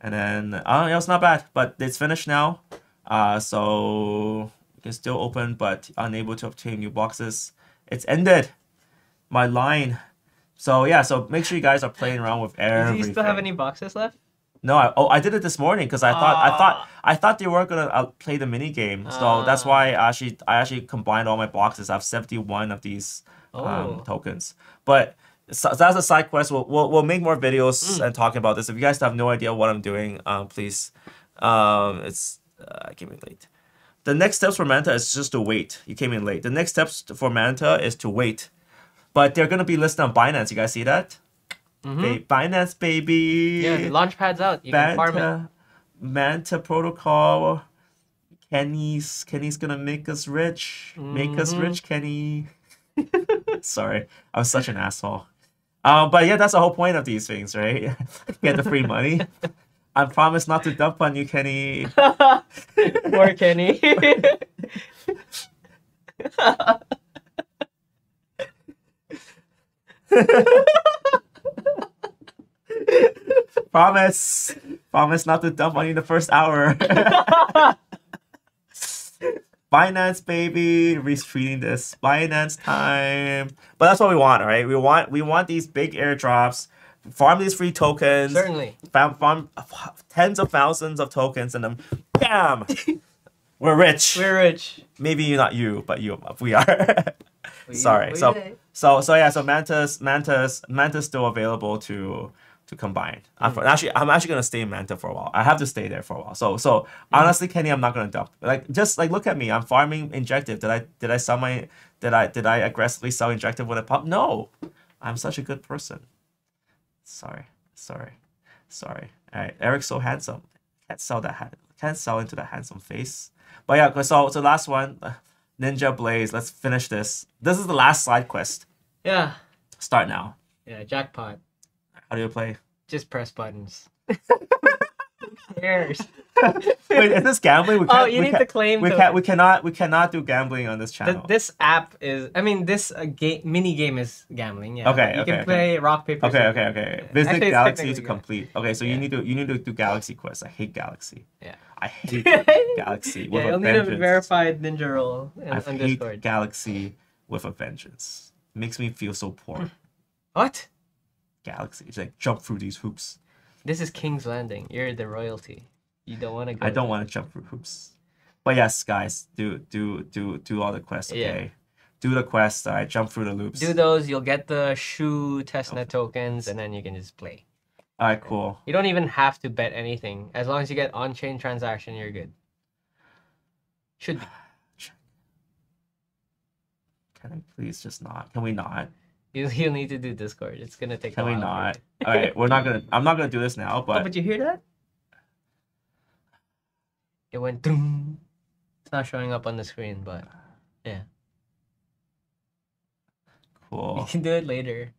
and then uh yeah, it's not bad but it's finished now uh so you can still open but unable to obtain new boxes it's ended my line so yeah so make sure you guys are playing around with air. Do you still have any boxes left? no I, oh i did it this morning because i thought i thought Ah. i thought they weren't gonna uh, play the mini game so that's Ah. why i actually i actually combined all my boxes i have 71 of these um, Oh. tokens but so that's a side quest. We'll, we'll, we'll make more videos and talking about this. If you guys have no idea what I'm doing, um, please, um, it's uh, I came in late. The next steps for Manta is just to wait. You came in late. The next steps for Manta is to wait, but they're gonna be listed on Binance. You guys see that? Ba- Binance baby. Yeah, the launch pad's out. You can farm it. Manta, Manta protocol. Kenny's Kenny's gonna make us rich. Make us Mhm. rich, Kenny. Sorry, I was such an asshole. Um, but yeah, that's the whole point of these things, right? Get the free money. I promise not to dump on you, Kenny. Poor Kenny. promise, promise not to dump on you in the first hour. Binance baby, retweeting this Binance time. But that's what we want, right? We want we want these big airdrops, farm these free tokens, Certainly. farm, farm tens of thousands of tokens, and then bam, we're rich. We're rich. Maybe you not you, but you, we are. We- Sorry. we So did. so so yeah. So Mantis Mantis Mantis still available to to combine. I'm Mm. actually I'm actually gonna stay in Manta for a while. I have to stay there for a while. So so Mm. honestly, Kenny, I'm not gonna dump. Like just like look at me. I'm farming injective. Did I did I sell my did I did I aggressively sell injective when it popped? No. I'm such a good person. Sorry. Sorry. Sorry. All right. Eric's so handsome. Can't sell that. Ha- can't sell into that handsome face. But yeah. So so last one. Ninja Blaze. Let's finish this. This is the last side quest. Yeah. Start now. Yeah, jackpot. How do you play? Just press buttons. Who cares? Wait, is this gambling? We Oh, can't, oh, you we need can't- to claim We can't. We cannot. We cannot do gambling on this Th- channel. this app is, I mean, this uh, game mini game is gambling. Yeah. Okay, You okay, can okay. play rock paper. okay, okay, okay. Yeah. Visit Actually, Galxe to technically, yeah. complete. Okay, so you need to you need to do Galxe quests. I hate Galxe. Yeah. I hate Galxe with yeah, you'll need a verified ninja roll in, I on hate Discord. Galxe with a vengeance. makes me feel so poor. What? Galxe. It's like jump through these hoops. This is King's Landing. You're the royalty. You don't want to go. I don't want to jump through hoops. But yes, guys, do do do do all the quests. Yeah. Okay. Do the quests. All right. Jump through the loops. do those. You'll get the shoe testnet tokens, and then you can just play. all right. Cool. You don't even have to bet anything. As long as you get on-chain transaction, you're good. Should be. Can I please just not? Can we not? You you need to do Discord. It's gonna take. Can a we not? All right. We're not gonna. I'm not gonna do this now. But Oh, But but you hear that? It went. Doom. It's not showing up on the screen, but yeah. cool. You can do it later.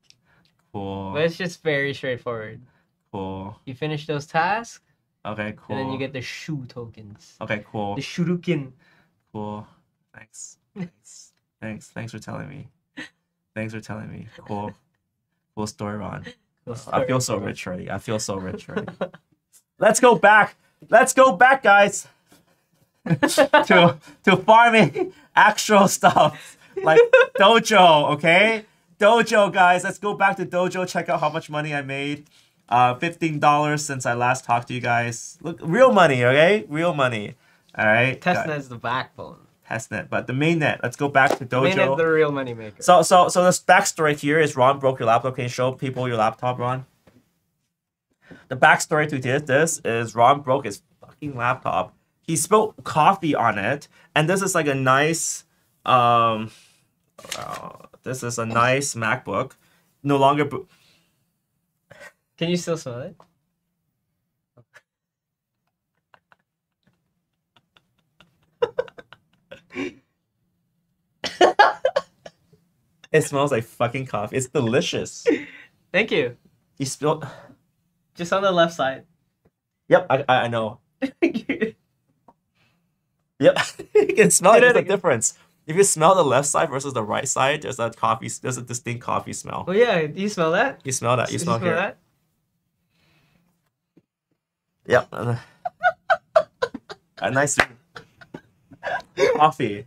Cool. But it's just very straightforward. Cool. You finish those tasks, Okay. Cool. and then you get the shoe tokens. Okay. Cool. The shurukin. Cool. Thanks. Thanks. Thanks. Thanks for telling me. Thanks for telling me. Cool. Cool story, Ron. I feel so rich already. I feel so rich already. Let's go back. Let's go back, guys. to to farming actual stuff like dojo. Okay, dojo, guys. Let's go back to dojo. Check out how much money I made. Uh, fifteen dollars since I last talked to you guys. Look, real money. Okay, real money. All right. Tesla is the backbone. Testnet, but the mainnet. Let's go back to dojo. Mainnet's the real money maker. So so so this backstory here is Ron broke your laptop. Can you show people your laptop, Ron? The backstory to this, this is Ron broke his fucking laptop. He spilled coffee on it, and this is like a nice um uh, this is a nice MacBook. No longer Can you still smell it? it smells like fucking coffee. It's delicious. Thank you. You spilled Just on the left side. Yep, I I I know. Yep, you can smell it. There's a difference. If you smell the left side versus the right side, there's a coffee. There's a distinct coffee smell. Oh yeah, do you smell that? You smell that. You Did smell here. that? Yep. a nice coffee.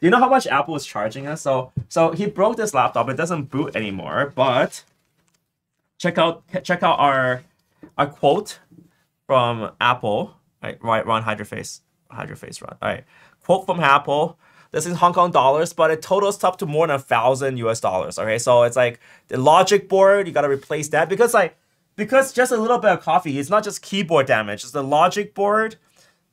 You know how much Apple is charging us? So so he broke this laptop. It doesn't boot anymore. But check out check out our our quote from Apple. Right, right, Ron, hide your face. Hide your face, Ron. All right. Quote from Apple. This is Hong Kong dollars, but it totals up to more than a thousand US dollars. Okay, so it's like the logic board, you gotta replace that because like because just a little bit of coffee, it's not just keyboard damage, it's the logic board.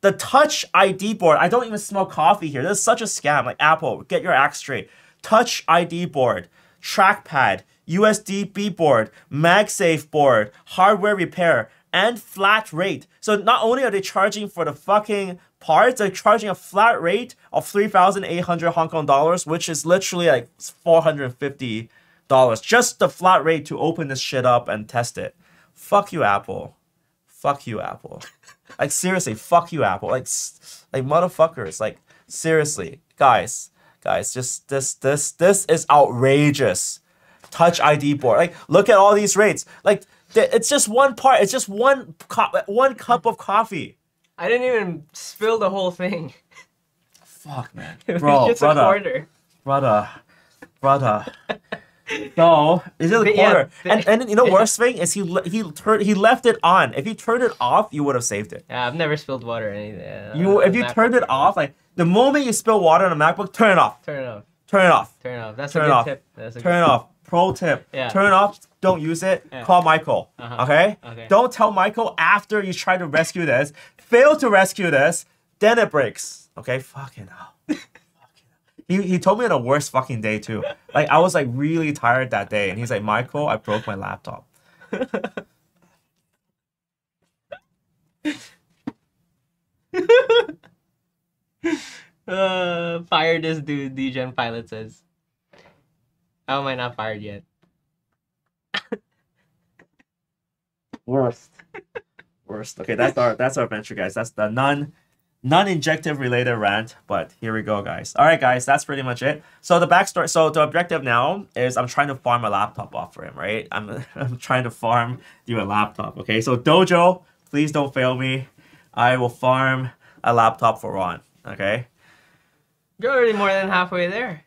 The touch ID board, I don't even smell coffee here. This is such a scam. Like Apple, get your act straight. Touch ID board, trackpad, USB board, MagSafe board, hardware repair, and flat rate. So not only are they charging for the fucking parts, they're charging a flat rate of 3,800 Hong Kong dollars, which is literally like 450 dollars. Just the flat rate to open this shit up and test it. Fuck you, Apple. Fuck you, Apple. like seriously, fuck you, Apple. Like, like motherfuckers. Like seriously, guys, guys, just this, this, this is outrageous. Touch ID board. Like, look at all these rates. Like, it's just one part. It's just one cup, one cup of coffee. I didn't even spill the whole thing. Fuck, man, bro, brother, a quarter. brother, brother. No, it's just a quarter. Yeah, and and you know, worst thing is he he turned he left it on. If he turned it off, you would have saved it. Yeah, I've never spilled water or anything. You if you MacBook turned it off, like the moment you spill water on a MacBook, turn it off. Turn it off. Turn it off. Turn it off. That's turn a good off. tip. That's a turn it off. Pro tip. Yeah. Turn it off. Don't use it. Yeah. Call Michael. Uh-huh. Okay? okay? Don't tell Michael after you try to rescue this. Fail to rescue this, then it breaks. Okay? Fucking hell. He, he told me on the worst fucking day too. Like I was like really tired that day, and he's like, Michael, I broke my laptop. uh, fire this dude, DGen Pilot says. How am I not fired yet? Worst. Worst. Okay, that's our that's our venture, guys. That's the non non-injective related rant, but here we go, guys. All right, guys, that's pretty much it. So the backstory, so the objective now is I'm trying to farm a laptop off for him, right? I'm, I'm trying to farm you a laptop, okay? So Dojo, please don't fail me. I will farm a laptop for Ron, okay? You're already more than halfway there.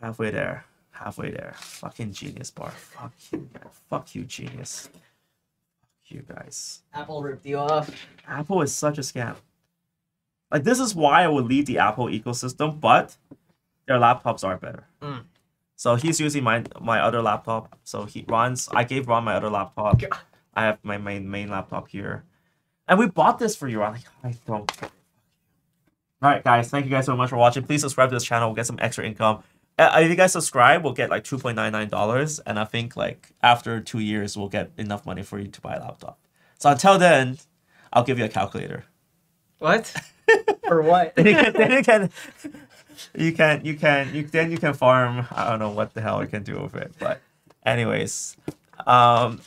Halfway there. Halfway there. Fucking genius bar. Fuck you. Fuck you, genius. Fuck you guys. Apple ripped you off. Apple is such a scam. Like this is why I would leave the Apple ecosystem, but their laptops are better. Mm. So he's using my my other laptop. So he runs. I gave Ron my other laptop. I have my main main laptop here, and we bought this for you. I'm like, I don't. All right, guys. Thank you guys so much for watching. Please subscribe to this channel. We'll get some extra income. Uh, if you guys subscribe, we'll get like two point nine nine dollars, and I think like after two years, we'll get enough money for you to buy a laptop. So until then, I'll give you a calculator. What? For what? then you can, then you can, you can, you can, you then you can farm. I don't know what the hell you can do with it, but anyways, um,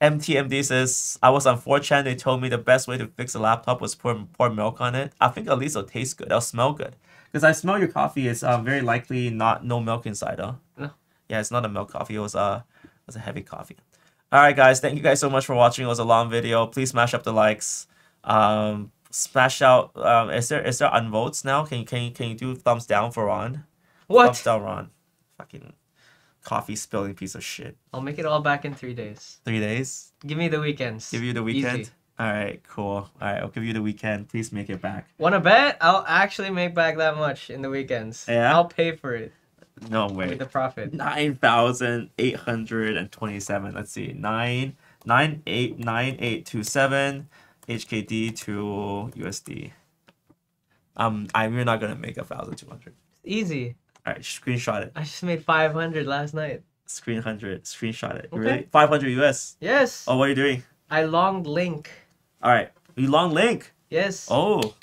MTMD says I was on 4chan. They told me the best way to fix a laptop was pour pour milk on it. I think at least it'll taste good. It'll smell good. Because I smell your coffee. It's um, very likely not no milk inside. Huh? No. Yeah, it's not a milk coffee. It was a it was a heavy coffee. All right, guys. Thank you guys so much for watching. It was a long video. Please smash up the likes. Um, smash out. Um, is there is there unvotes now? Can you can you can you do thumbs down for Ron? What? Thumbs down, Ron. Fucking coffee spilling piece of shit. I'll make it all back in three days. Three days. Give me the weekends. Give you the weekend. Easy. All right, cool. All right, I'll give you the weekend. Please make it back. Wanna bet? I'll actually make back that much in the weekends. Yeah. I'll pay for it. No way. With the profit. Nine thousand eight hundred and twenty-seven. Let's see. Nine nine eight nine eight two seven. HKD to USD. Um, I'm not gonna make a thousand two hundred. Easy. All right, screenshot it. I just made five hundred last night. Screen hundred. Screenshot it. Okay. Really? Five hundred US. Yes. Oh, what are you doing? I longed Link. All right, you long Link. Yes. Oh.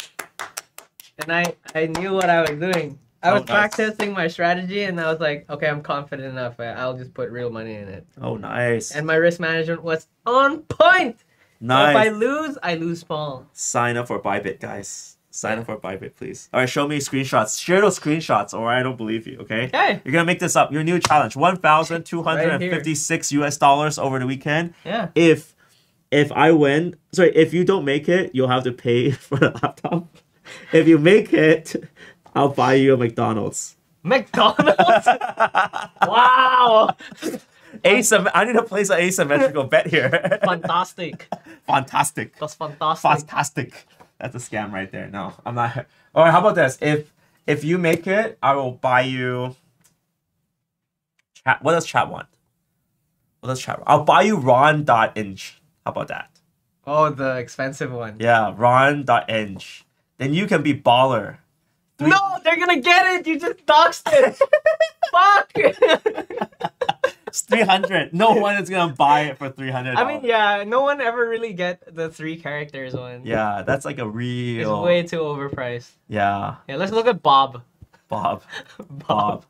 And I I knew what I was doing. I oh, was nice. practicing my strategy, and I was like, okay, I'm confident enough. I'll just put real money in it. Oh, nice. And my risk management was on point. Nice. So if I lose, I lose small. Sign up for Bybit, guys. Sign up for Bybit, please. All right, show me screenshots. Share those screenshots, or I don't believe you. Okay. Okay. You're gonna make this up. Your new challenge: one thousand two hundred and fifty-six right US dollars over the weekend. Yeah. If if I win, sorry, if you don't make it, you'll have to pay for the laptop. if you make it, I'll buy you a McDonald's. McDonald's? wow. Asym- I need to place an asymmetrical bet here. Fantastic. Fantastic. That's fantastic. Fantastic. That's a scam right there. No, I'm not. All right, how about this? If if you make it, I will buy you. Chat. What does chat want? What does chat? Want? I'll buy you Ron.inj. How about that? Oh, the expensive one. Yeah, Ron.inj. Then you can be baller. Three- No, they're gonna get it. You just doxed it. Fuck. It's three hundred. No one is gonna buy it for three hundred. I mean, yeah, no one ever really get the three characters one. Yeah, that's like a real. It's way too overpriced. Yeah, Yeah, let's look at Bob. Bob. Bob.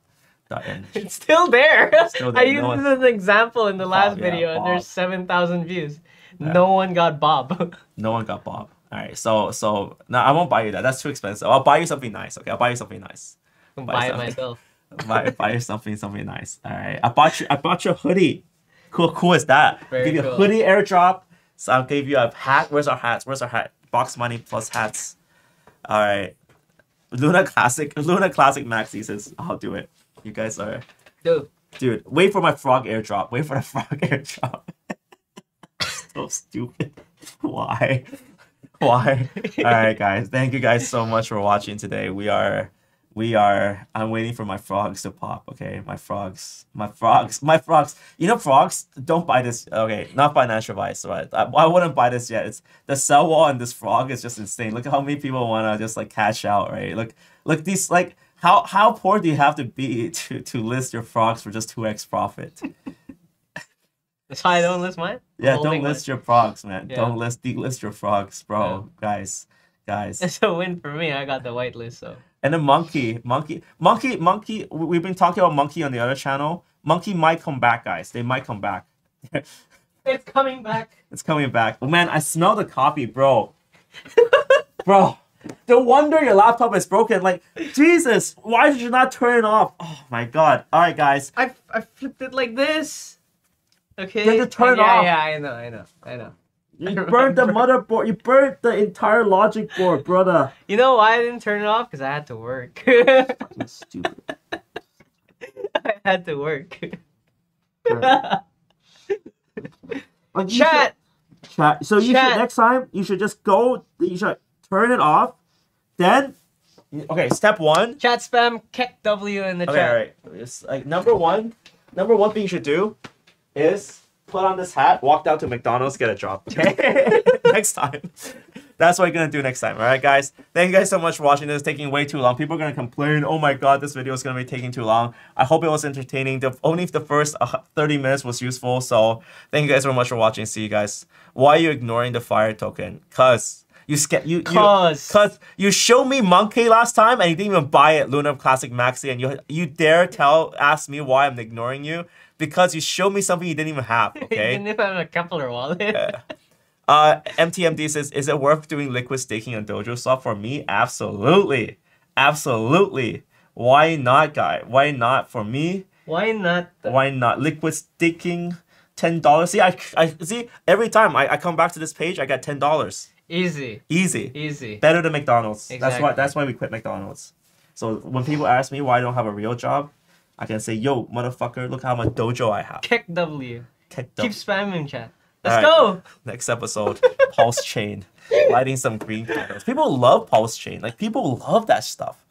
It's still there. Still I there. used No it as an example in the last Bob, yeah, video, and Bob. there's seven thousand views. Yeah. No one got Bob. No one got Bob. All right, so so no, I won't buy you that. That's too expensive. I'll buy you something nice. Okay, I'll buy you something nice. I'll Buy buy it myself. Buy, buy something something nice. All right, I bought you I bought you a hoodie. Cool, cool is that? Very give you cool. a hoodie airdrop. So I'll give you a hat. Where's our hats? Where's our hat? Box money plus hats. All right, Luna Classic. Luna Classic Maxi says I'll do it. You guys are Dude, dude. Wait for my frog airdrop. Wait for the frog airdrop. so stupid. Why? Why? All right, guys. Thank you guys so much for watching today. We are, we are. I'm waiting for my frogs to pop. Okay, my frogs, my frogs, my frogs. You know, frogs. Don't buy this. Okay, not financial advice, right? I, I wouldn't buy this yet. It's the sell wall on this frog is just insane. Look at how many people wanna just like cash out, right? Look, look these like. How, how poor do you have to be to, to list your frogs for just 2x profit? that's why I don't list mine. Yeah, don't list your frogs, man. Yeah. Don't list delist your frogs, bro. Guys, guys. It's a win for me. I got the white list, so. And then monkey, monkey, monkey, monkey. we- We've been talking about monkey on the other channel. Monkey might come back, guys. They might come back. It's coming back. it's coming back. Oh man, I smell the coffee, bro. bro, no wonder your laptop is broken. Like Jesus, why did you not turn it off? Oh my god. All right, guys. I, I flipped it like this. Okay. You have to turn it yeah, off. Yeah, I know, I know, I know. You burned the motherboard. You burned the entire logic board, brother. You know why I didn't turn it off? Because I had to work. Fucking stupid. I had to work. Like, you should- Chat. Chat. So you Chat. should next time you should just go. You should turn it off. Then, okay. Step one. Chat spam KEKW in the Okay, chat. all right. It's like number one. Number one thing you should do is put on this hat, walk down to McDonald's, get a job. Okay. next time. That's what we're gonna do next time. All right, guys. Thank you guys so much for watching this. Taking way too long. People are gonna complain. Oh my god, this video is gonna be taking too long. I hope it was entertaining. The only if the first uh, 30 minutes was useful. So thank you guys very much for watching. See you guys. Why are you ignoring the fire token? Cause you sca- you you Cause. cause you showed me monkey last time and you didn't even buy it Luna Classic Maxi and you you dare tell ask me why I'm ignoring you because you showed me something you didn't even have. Okay. Even if I have a Keplr wallet. yeah. Uh, MTMD says, is it worth doing liquid staking on Dojo Swap for me? Absolutely, absolutely. Why not, guy? Why not for me? Why not? Why not liquid staking? Ten dollars. See, I, I see every time I, I come back to this page, I get ten dollars. Easy. Easy, Easy. better than McDonald's. Exactly. That's why. That's why we quit McDonald's. So when people ask me why I don't have a real job, I can say, "Yo, motherfucker, look how much dojo I have." KEKW. Kick Keep spamming chat. Let's Alright. go. next episode pulse chain. Lighting some green candles. People love pulse chain. Like people love that stuff.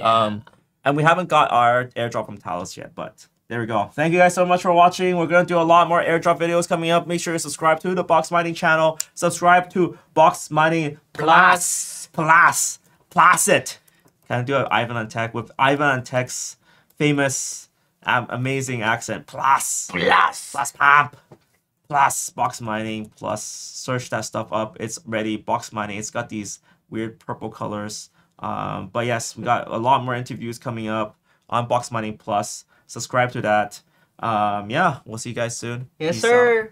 Um and we haven't got our airdrop from Talis yet but there we go. Thank you guys so much for watching. We're gonna do a lot more airdrop videos coming up. Make sure you subscribe to the box mining channel. Subscribe to box mining plus. Plus. Plus it I do an ivan on tech with ivan on tech's famous um, amazing accent. Plus plus plus pump plus box mining plus search that stuff up. It's ready box mining. It's got these weird purple colors. Um, but yes we got a lot more interviews coming up on box mining plus. Subscribe to that. Um, yeah we'll see you guys soon. Yes, Peace out. sir.